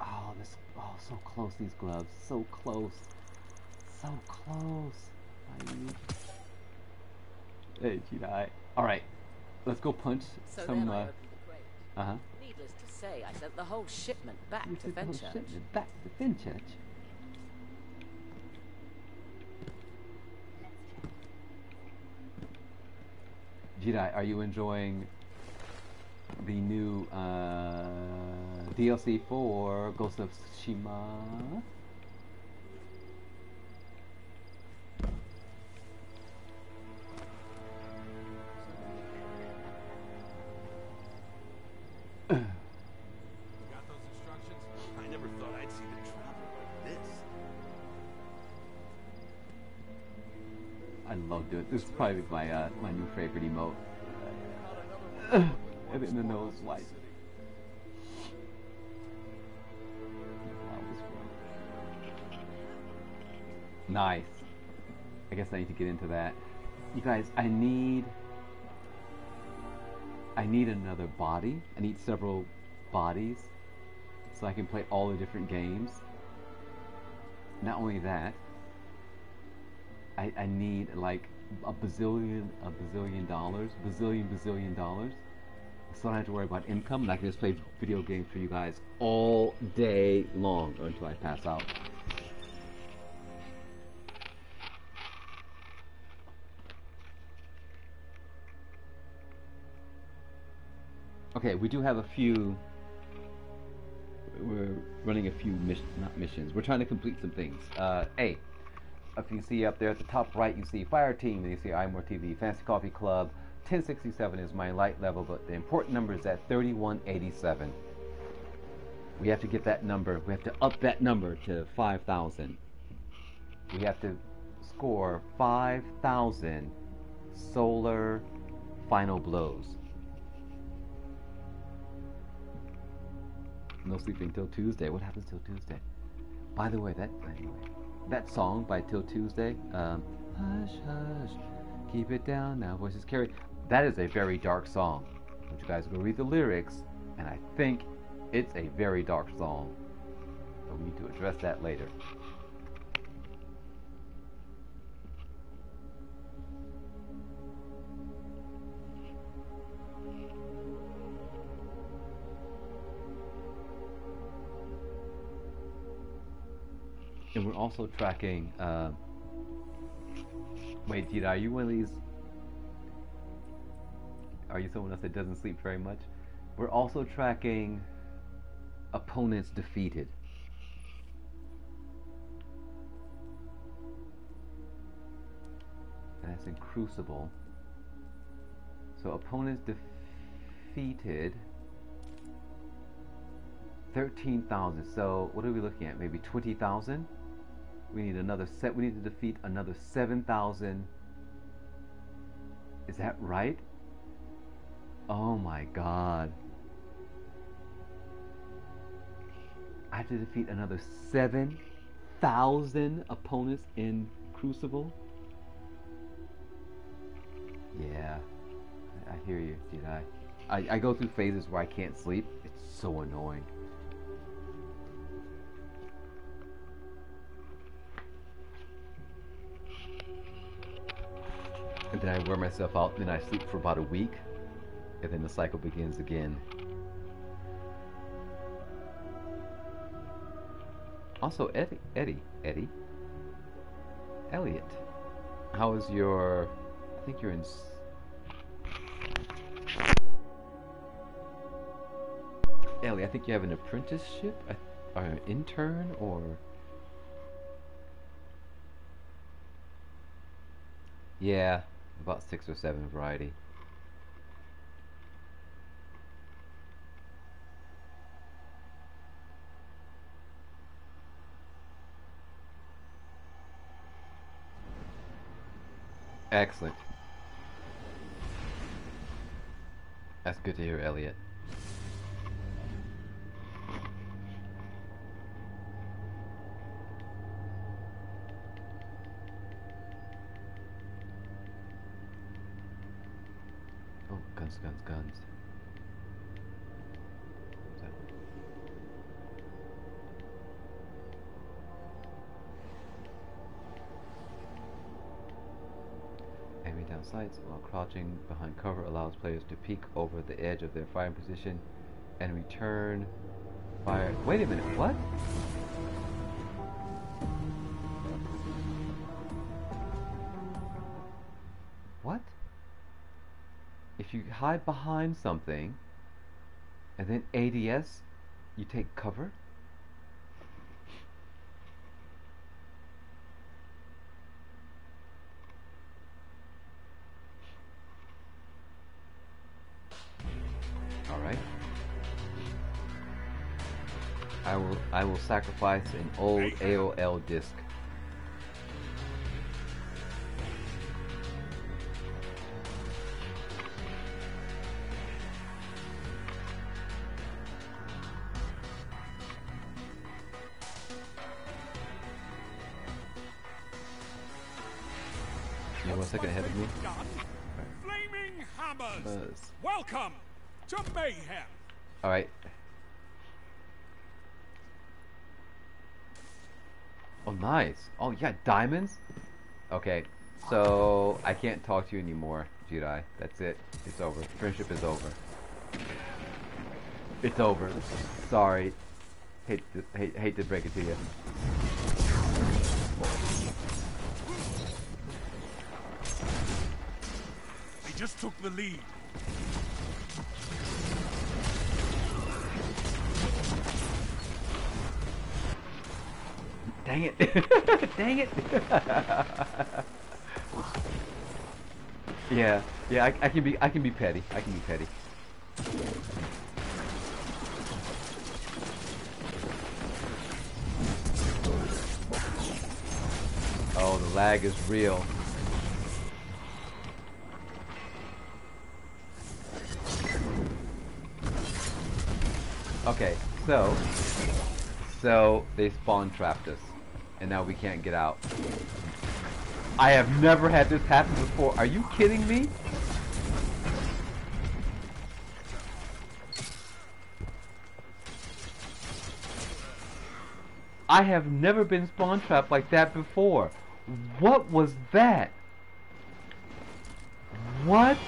Oh, this. Oh, so close. These gloves. So close. So close. I- Hey, Jedi. All right, let's go punch So some. Uh opened the crate. huh. Needless to say, I sent the whole shipment back You to took the whole Fenchurch. shipment Back to Fenchurch. Jedi, are you enjoying the new uh, DLC for Ghost of Tsushima? Got those instructions? I never thought I'd see them travel like this. Love doing this. is probably my uh, my new favorite emote. That was fun. Nice. I guess I need to get into that. You guys, I need I need another body. I need several bodies so I can play all the different games. Not only that, I, I need like a bazillion, a bazillion dollars, bazillion, bazillion dollars. So I don't have to worry about income, and I can just play video games for you guys all day long until I pass out. Okay, we do have a few. we're running a few mission, not missions. We're trying to complete some things. Uh, hey, if you see up there at the top right, you see Fire Team, and you see iMorph TV, Fancy Coffee Club. 1067 is my light level, but the important number is at 3187. We have to get that number. We have to up that number to 5,000. We have to score 5,000 solar final blows. No sleeping till Tuesday. What happens till Tuesday? By the way, that anyway, that song by Till Tuesday, um, hush hush, keep it down now, voices carry. That is a very dark song. I want you guys to go read the lyrics, and I think it's a very dark song. So we need to address that later. And we're also tracking. Uh, wait, Tita, are you one of these? Are you someone else that doesn't sleep very much? We're also tracking opponents defeated. That's in Crucible. So opponents defeated 13,000. So what are we looking at? Maybe 20,000? We need another set. We need to defeat another 7,000. Is that right? Oh my god. I have to defeat another 7,000 opponents in Crucible? Yeah. I, hear you, dude. I, I, I go through phases where I can't sleep. It's so annoying. and then I wear myself out, and then I sleep for about a week, and then the cycle begins again. Also, Eddie, Eddie, Eddie, Elliot, how is your? I think you're in. Ellie, I think you have an apprenticeship, or an intern, or yeah, about six or seven variety. Excellent. That's good to hear, Elliot. Oh, guns, guns, guns. Sights while crouching behind cover allows players to peek over the edge of their firing position and return fire. Wait a minute, what? What? If you hide behind something and then ADS, you take cover? I will I will sacrifice an old AOL disc. Oh, got diamonds? Okay, so I can't talk to you anymore, Jedi. That's it. It's over. Friendship is over. It's over. Sorry. Hate to, hate, hate to break it to you. They just took the lead. Dang it! Dang it! yeah, yeah. I, I can be I can be petty. I can be petty. Oh, the lag is real. Okay, so so they spawn trapped us, and now we can't get out. I have never had this happen before. Are you kidding me? I have never been spawn trapped like that before. What was that? What?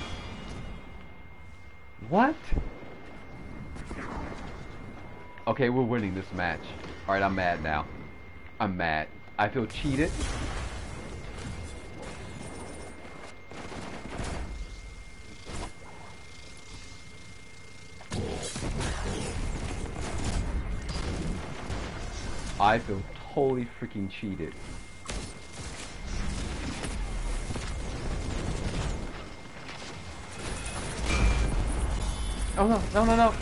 What? Okay, we're winning this match. Alright, I'm mad now. I'm mad. I feel cheated. I feel totally freaking cheated. Oh no, no, no, no!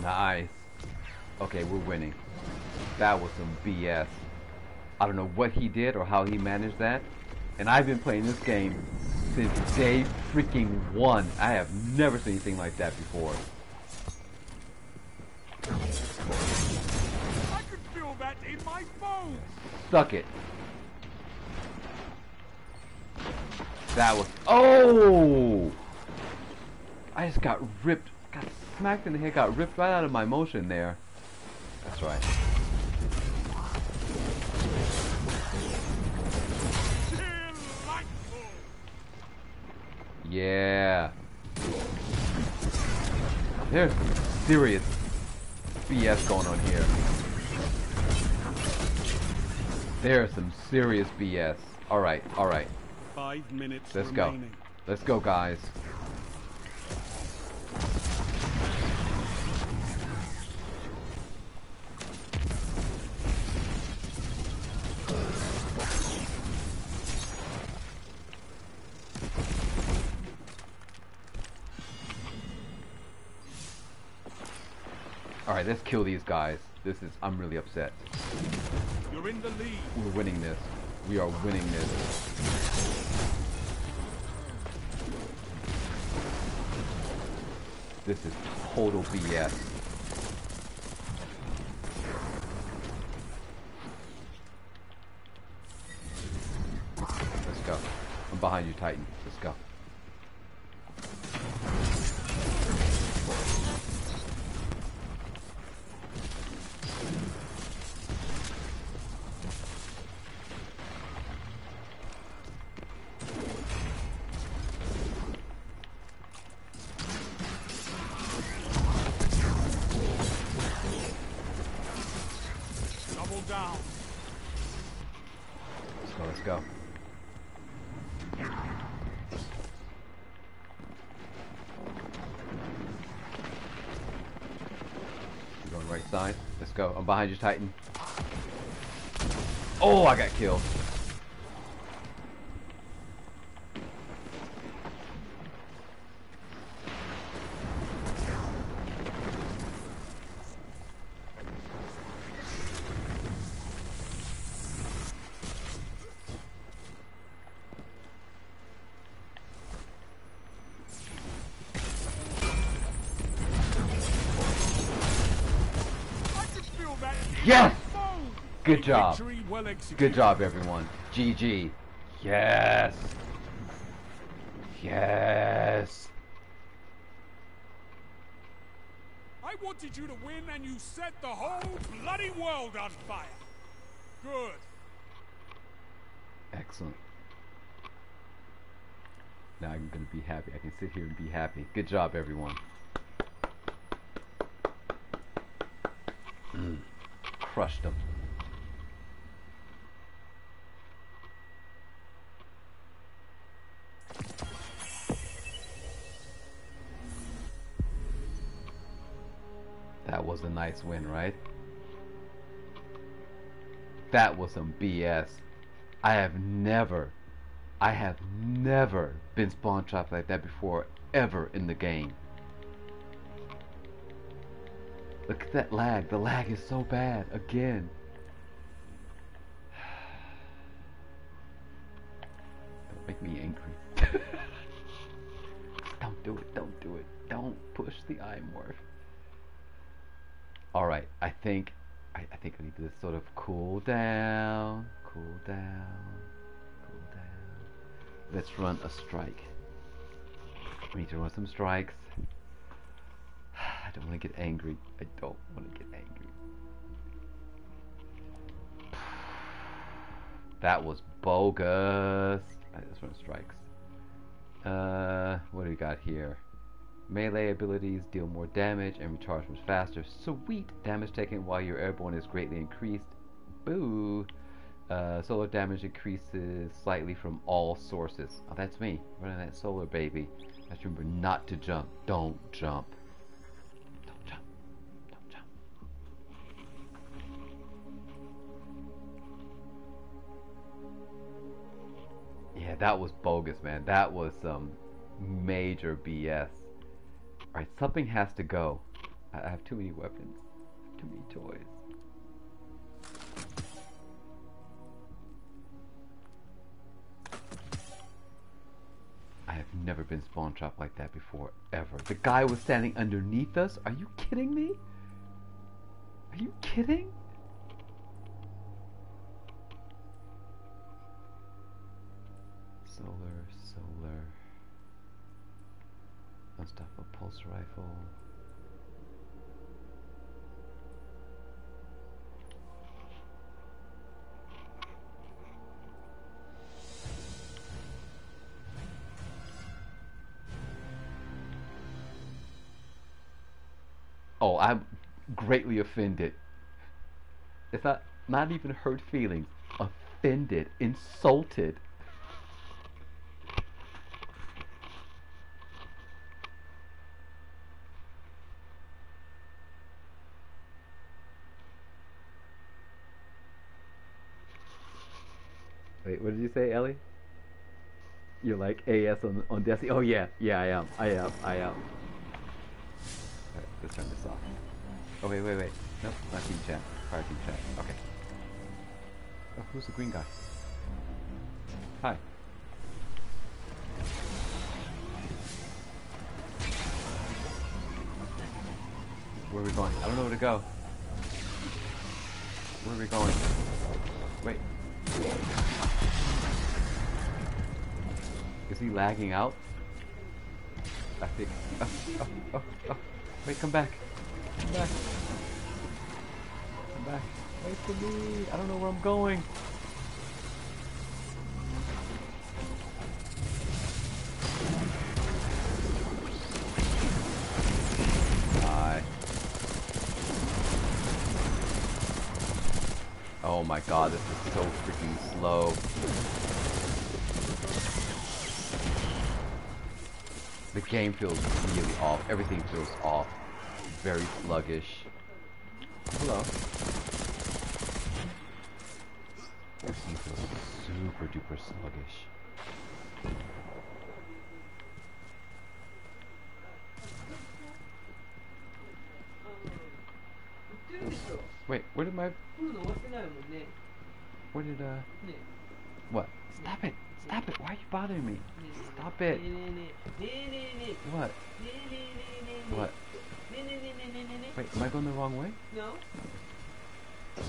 Nice. Okay, we're winning. That was some BS. I don't know what he did or how he managed that. And I've been playing this game since day freaking one. I have never seen anything like that before. I can feel that in my bones. Suck it. That was... Oh! I just got ripped. Got smacked in the head. Got ripped right out of my motion there. That's right. Yeah. There's serious BS going on here. There's some serious BS. Alright, alright. Five minutes Let's go. Let's go, guys. Alright, let's kill these guys. This is, I'm really upset. You're in the lead. We're winning this. We are winning this. This is total BS. Let's go. I'm behind you, Titan. Let's go. Behind you, Titan. Oh, I got killed. I can feel that in Yes! my bones. Good job. Well. Good job, everyone. GG. Yes. Yes. I wanted you to win and you set the whole bloody world on fire. Good. Excellent. Now I'm gonna be happy. I can sit here and be happy. Good job, everyone. Mm. Crushed them. A nice win, right? That was some BS. I have never, I have never been spawn trapped like that before, ever in the game. Look at that lag. The lag is so bad. Again. Don't make me angry. don't do it. Don't do it. Don't push the I morph. Alright, I think I, I think I need to sort of cool down. Cool down. Cool down. Let's run a strike. We need to run some strikes. I don't want to get angry. I don't want to get angry. That was bogus. I just run strikes. Uh, what do we got here? Melee abilities deal more damage and recharge much faster. Sweet! Damage taken while you're airborne is greatly increased. Boo! Uh, solar damage increases slightly from all sources. Oh, that's me. Running that solar baby. Let's remember not to jump. Don't jump. Don't jump. Don't jump. Yeah, that was bogus, man. That was some major BS. Alright, something has to go. I have too many weapons. Too many toys. I have never been spawn trapped like that before, ever. The guy was standing underneath us? Are you kidding me? Are you kidding? Unstoppable pulse rifle. Oh, I'm greatly offended. It's not not even hurt feelings. Offended, insulted. What did you say, Ellie? You're like AS on on Destiny. Oh yeah, yeah, I am. I am. I am. Alright, let's turn this off. Oh wait, wait, wait. Nope, not team chat. Fire team chat. Okay. Oh, who's the green guy? Hi. Where are we going? I don't know where to go. Where are we going? Wait. Is he lagging out? I think. Oh, oh, oh, oh. Wait, come back. Come back. Come back. Wait for me. I don't know where I'm going. Oh my god, this is so freaking slow. Game feels really off. Everything feels off. Very sluggish. Hello. Everything feels super duper sluggish. Wait, where did my... Where did, uh... What? Stop it! Stop it! Why are you bothering me? Stop it! What? What? Wait, am I going the wrong way? No. Is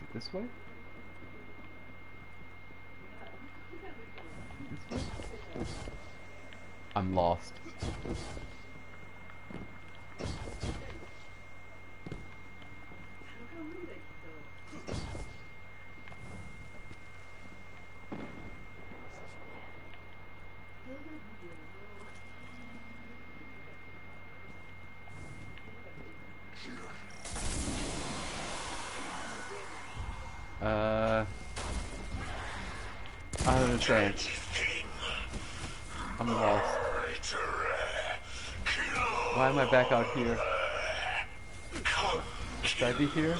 it this way? This way? I'm lost. Uh, Understand. I'm lost. Why am I back out here? Should I be here?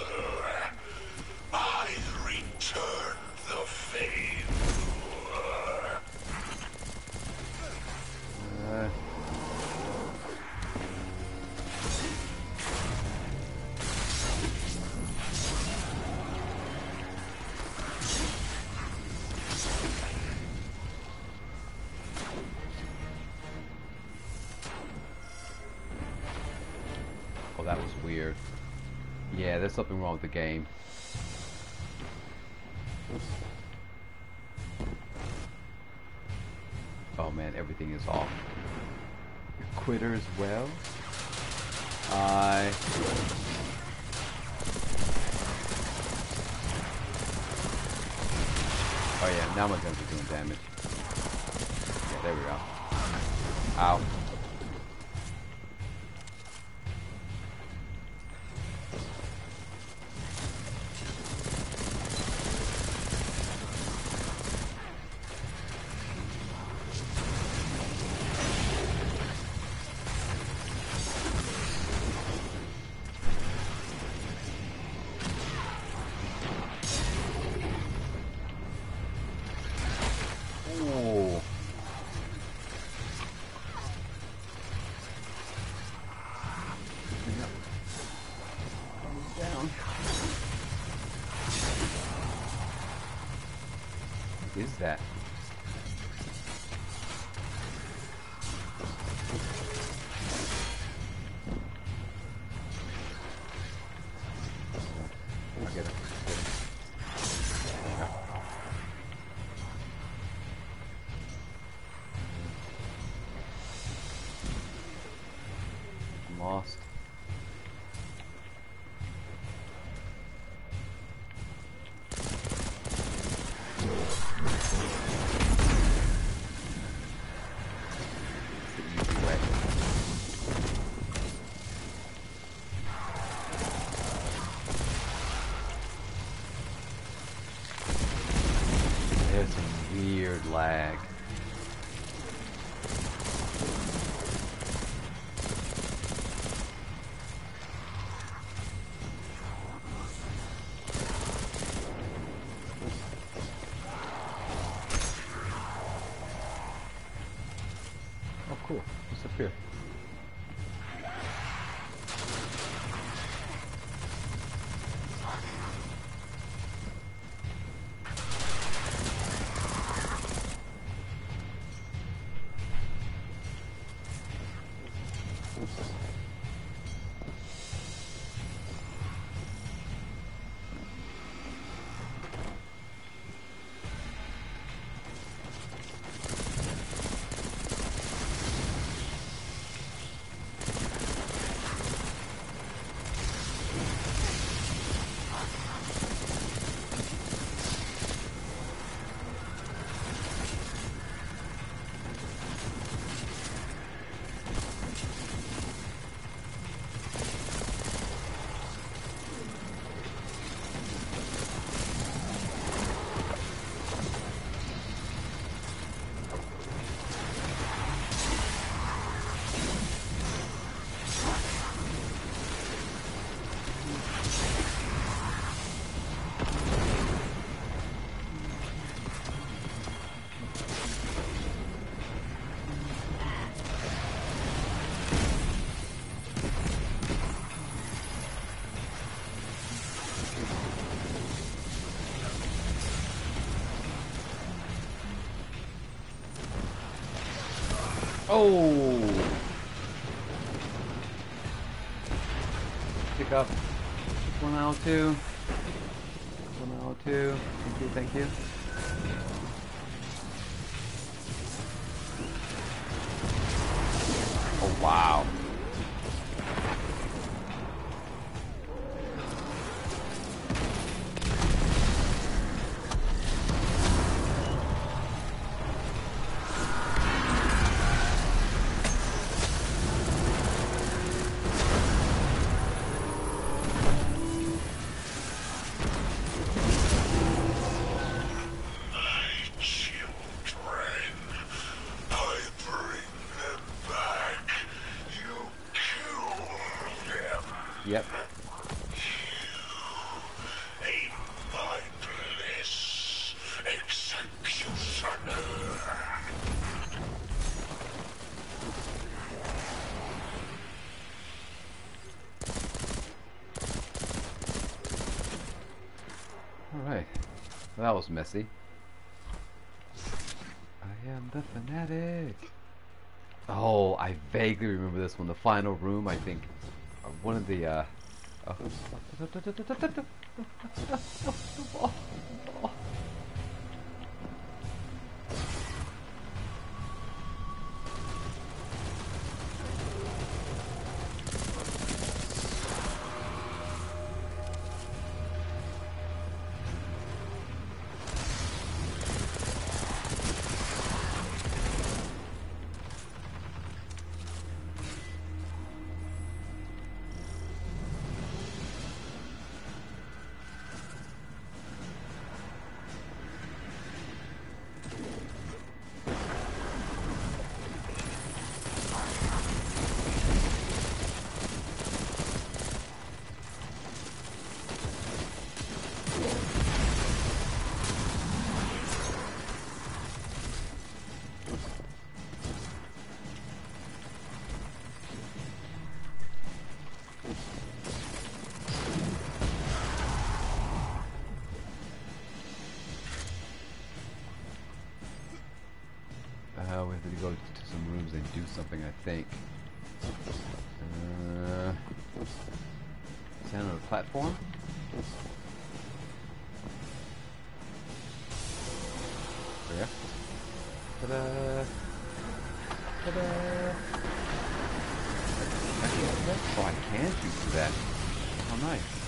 Something wrong with the game. Oh man, everything is off. Quitter as well. I. Oh yeah, now my guns are doing damage. Yeah, there we go. Ow. Pick up. One out two. That was messy. I am the fanatic. Oh, I vaguely remember this one. The final room, I think. One of the, uh... Oh. Have to go to some rooms and do something, I think. Uh, stand on a platform? There. Ta-da! Ta-da! Oh, I can shoot through that. Oh, nice.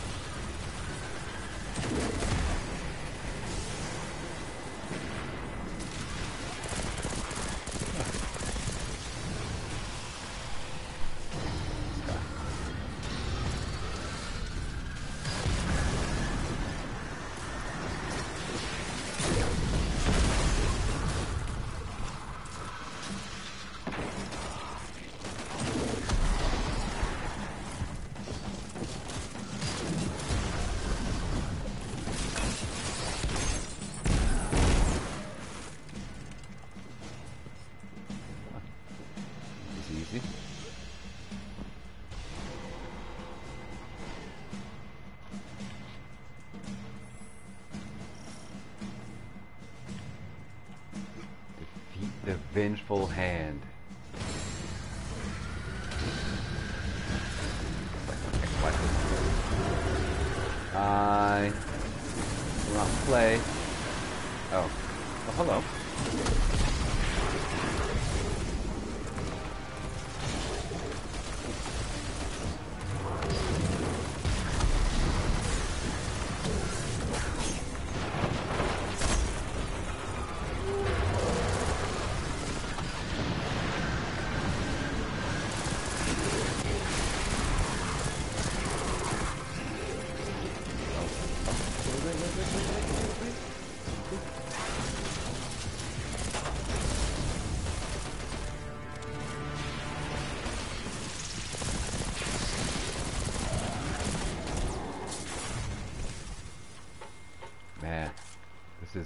Vengeful hand.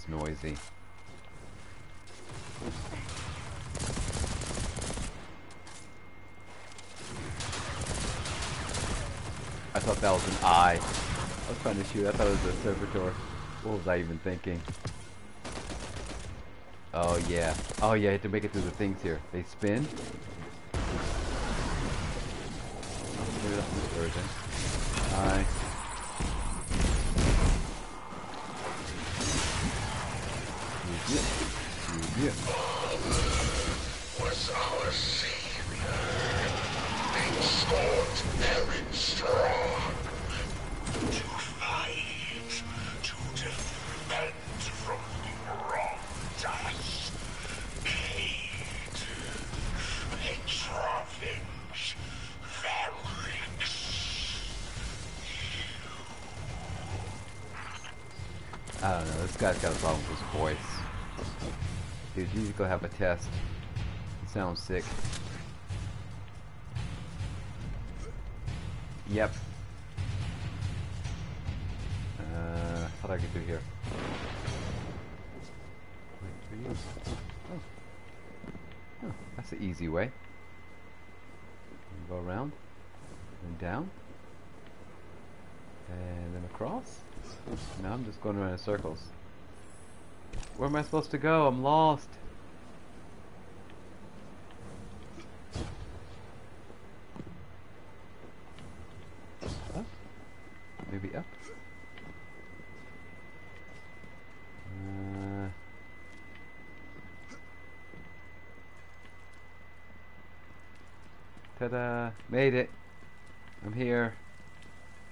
Noisy. I thought that was an eye. I was trying to shoot. I thought it was a servitor. What was I even thinking? Oh yeah. Oh yeah, I had to make it through the things here. They spin. This guy's got a problem with his voice. Dude, you need to go have a test. Sounds sick. Yep. Uh, do I get through here? Oh. Oh, that's the easy way. Go around, and down, and then across. Now I'm just going around in circles. Where am I supposed to go? I'm lost. Up? Maybe up? Uh, Ta-da! Made it! I'm here.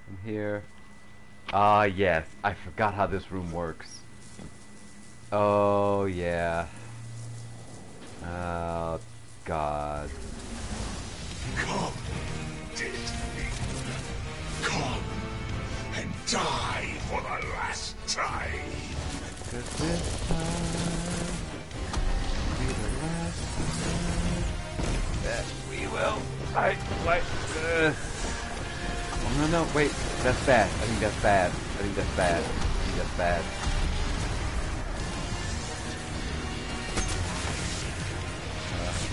I'm here. Ah, yes. I forgot how this room works. Oh, yeah. Oh, God. Come, dead Come and die for the last time. Cause this time will be the last time that we will fight like this. Oh, uh, no, no, wait. That's bad. I think that's bad. I think that's bad. I think that's bad.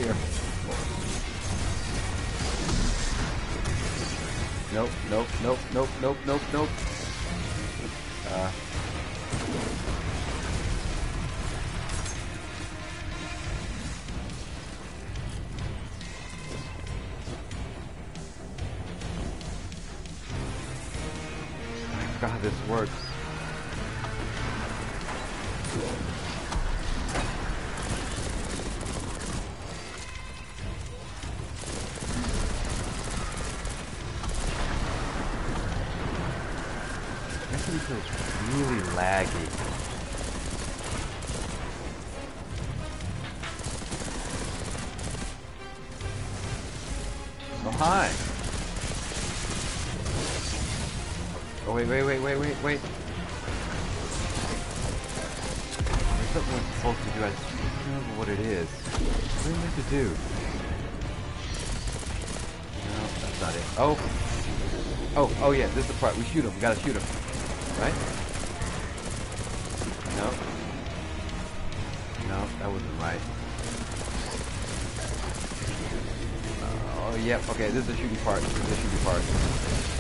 Here. Nope, nope, nope, nope, nope, nope, nope. Oh, oh yeah, this is the part. We shoot him. We gotta shoot him. Right? No. No, that wasn't right. Oh, yep. Okay, this is the shooting part. This is the shooting part.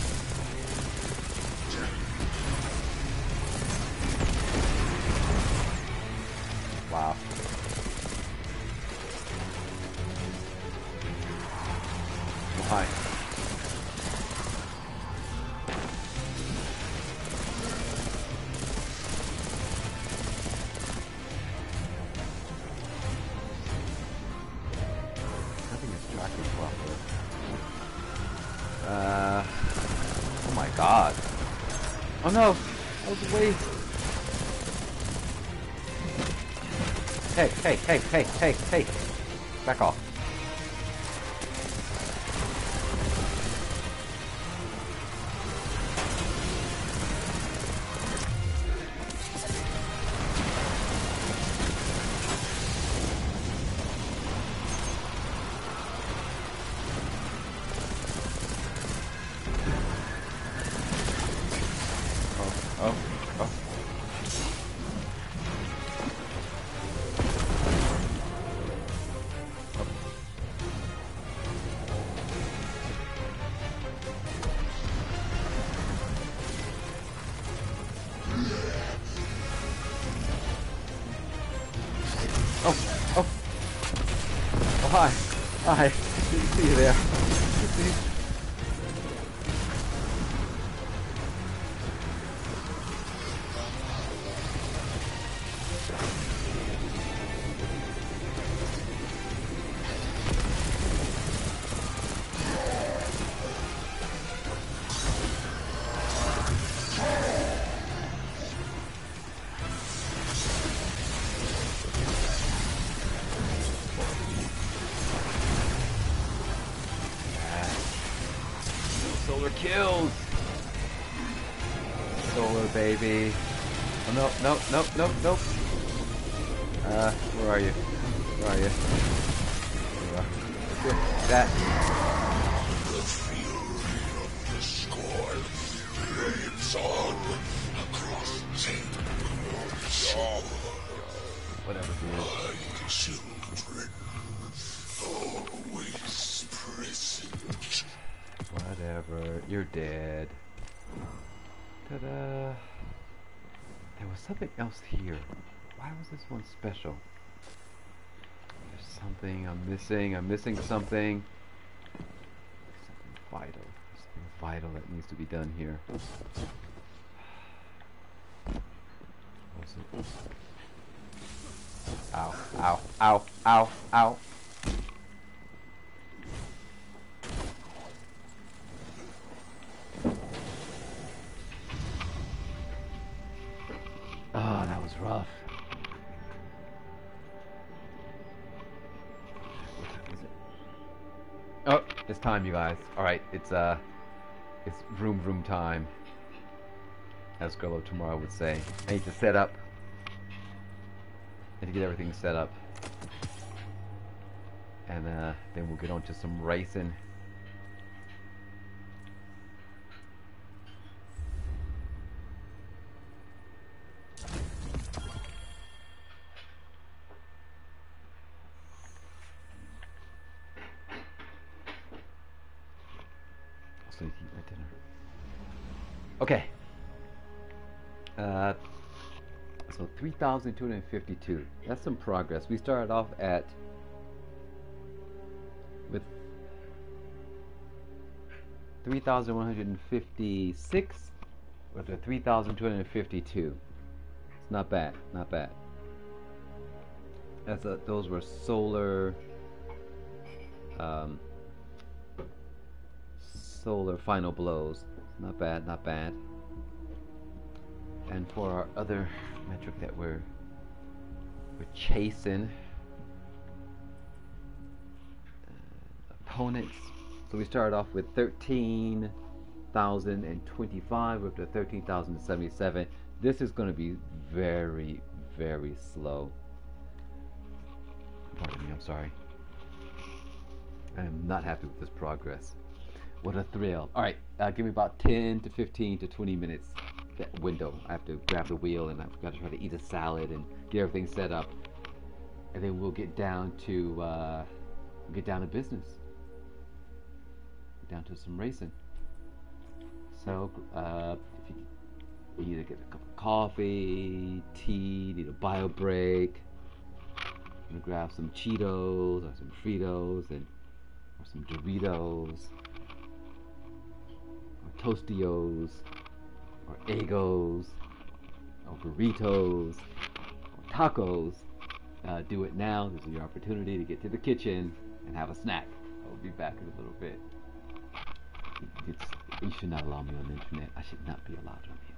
Hey, hey, no, no, this one special? There's something I'm missing. I'm missing something. Something vital. Something vital that needs to be done here. Ow, ow, ow, ow, ow. Time, you guys. All right, it's uh, it's room room time. As Girlo tomorrow would say. I need to set up. I need to get everything set up. And uh, then we'll get on to some racing. 1,252. That's some progress. We started off at with 3,156 with a 3,252. It's not bad, not bad. That's a, those were solar um, solar final blows. Not bad, not bad. And for our other metric that we're we're chasing uh, opponents. So we started off with 13,025 up to 13,077. This is going to be very, very slow. Pardon me, I'm sorry. I am not happy with this progress. What a thrill. All right, uh, give me about 10 to 15 to 20 minutes that window. I have to grab the wheel and I've got to try to eat a salad and get everything set up. And then we'll get down to uh, get down to business. Down to some racing. So uh, if you, you either get a cup of coffee, tea, need a bio break. I'm gonna grab some Cheetos or some Fritos and or some Doritos or Tostitos or Egos or burritos or tacos. Uh, do it now. This is your opportunity to get to the kitchen and have a snack. I'll be back in a little bit. It's, you should not allow me on the internet. I should not be allowed on internet.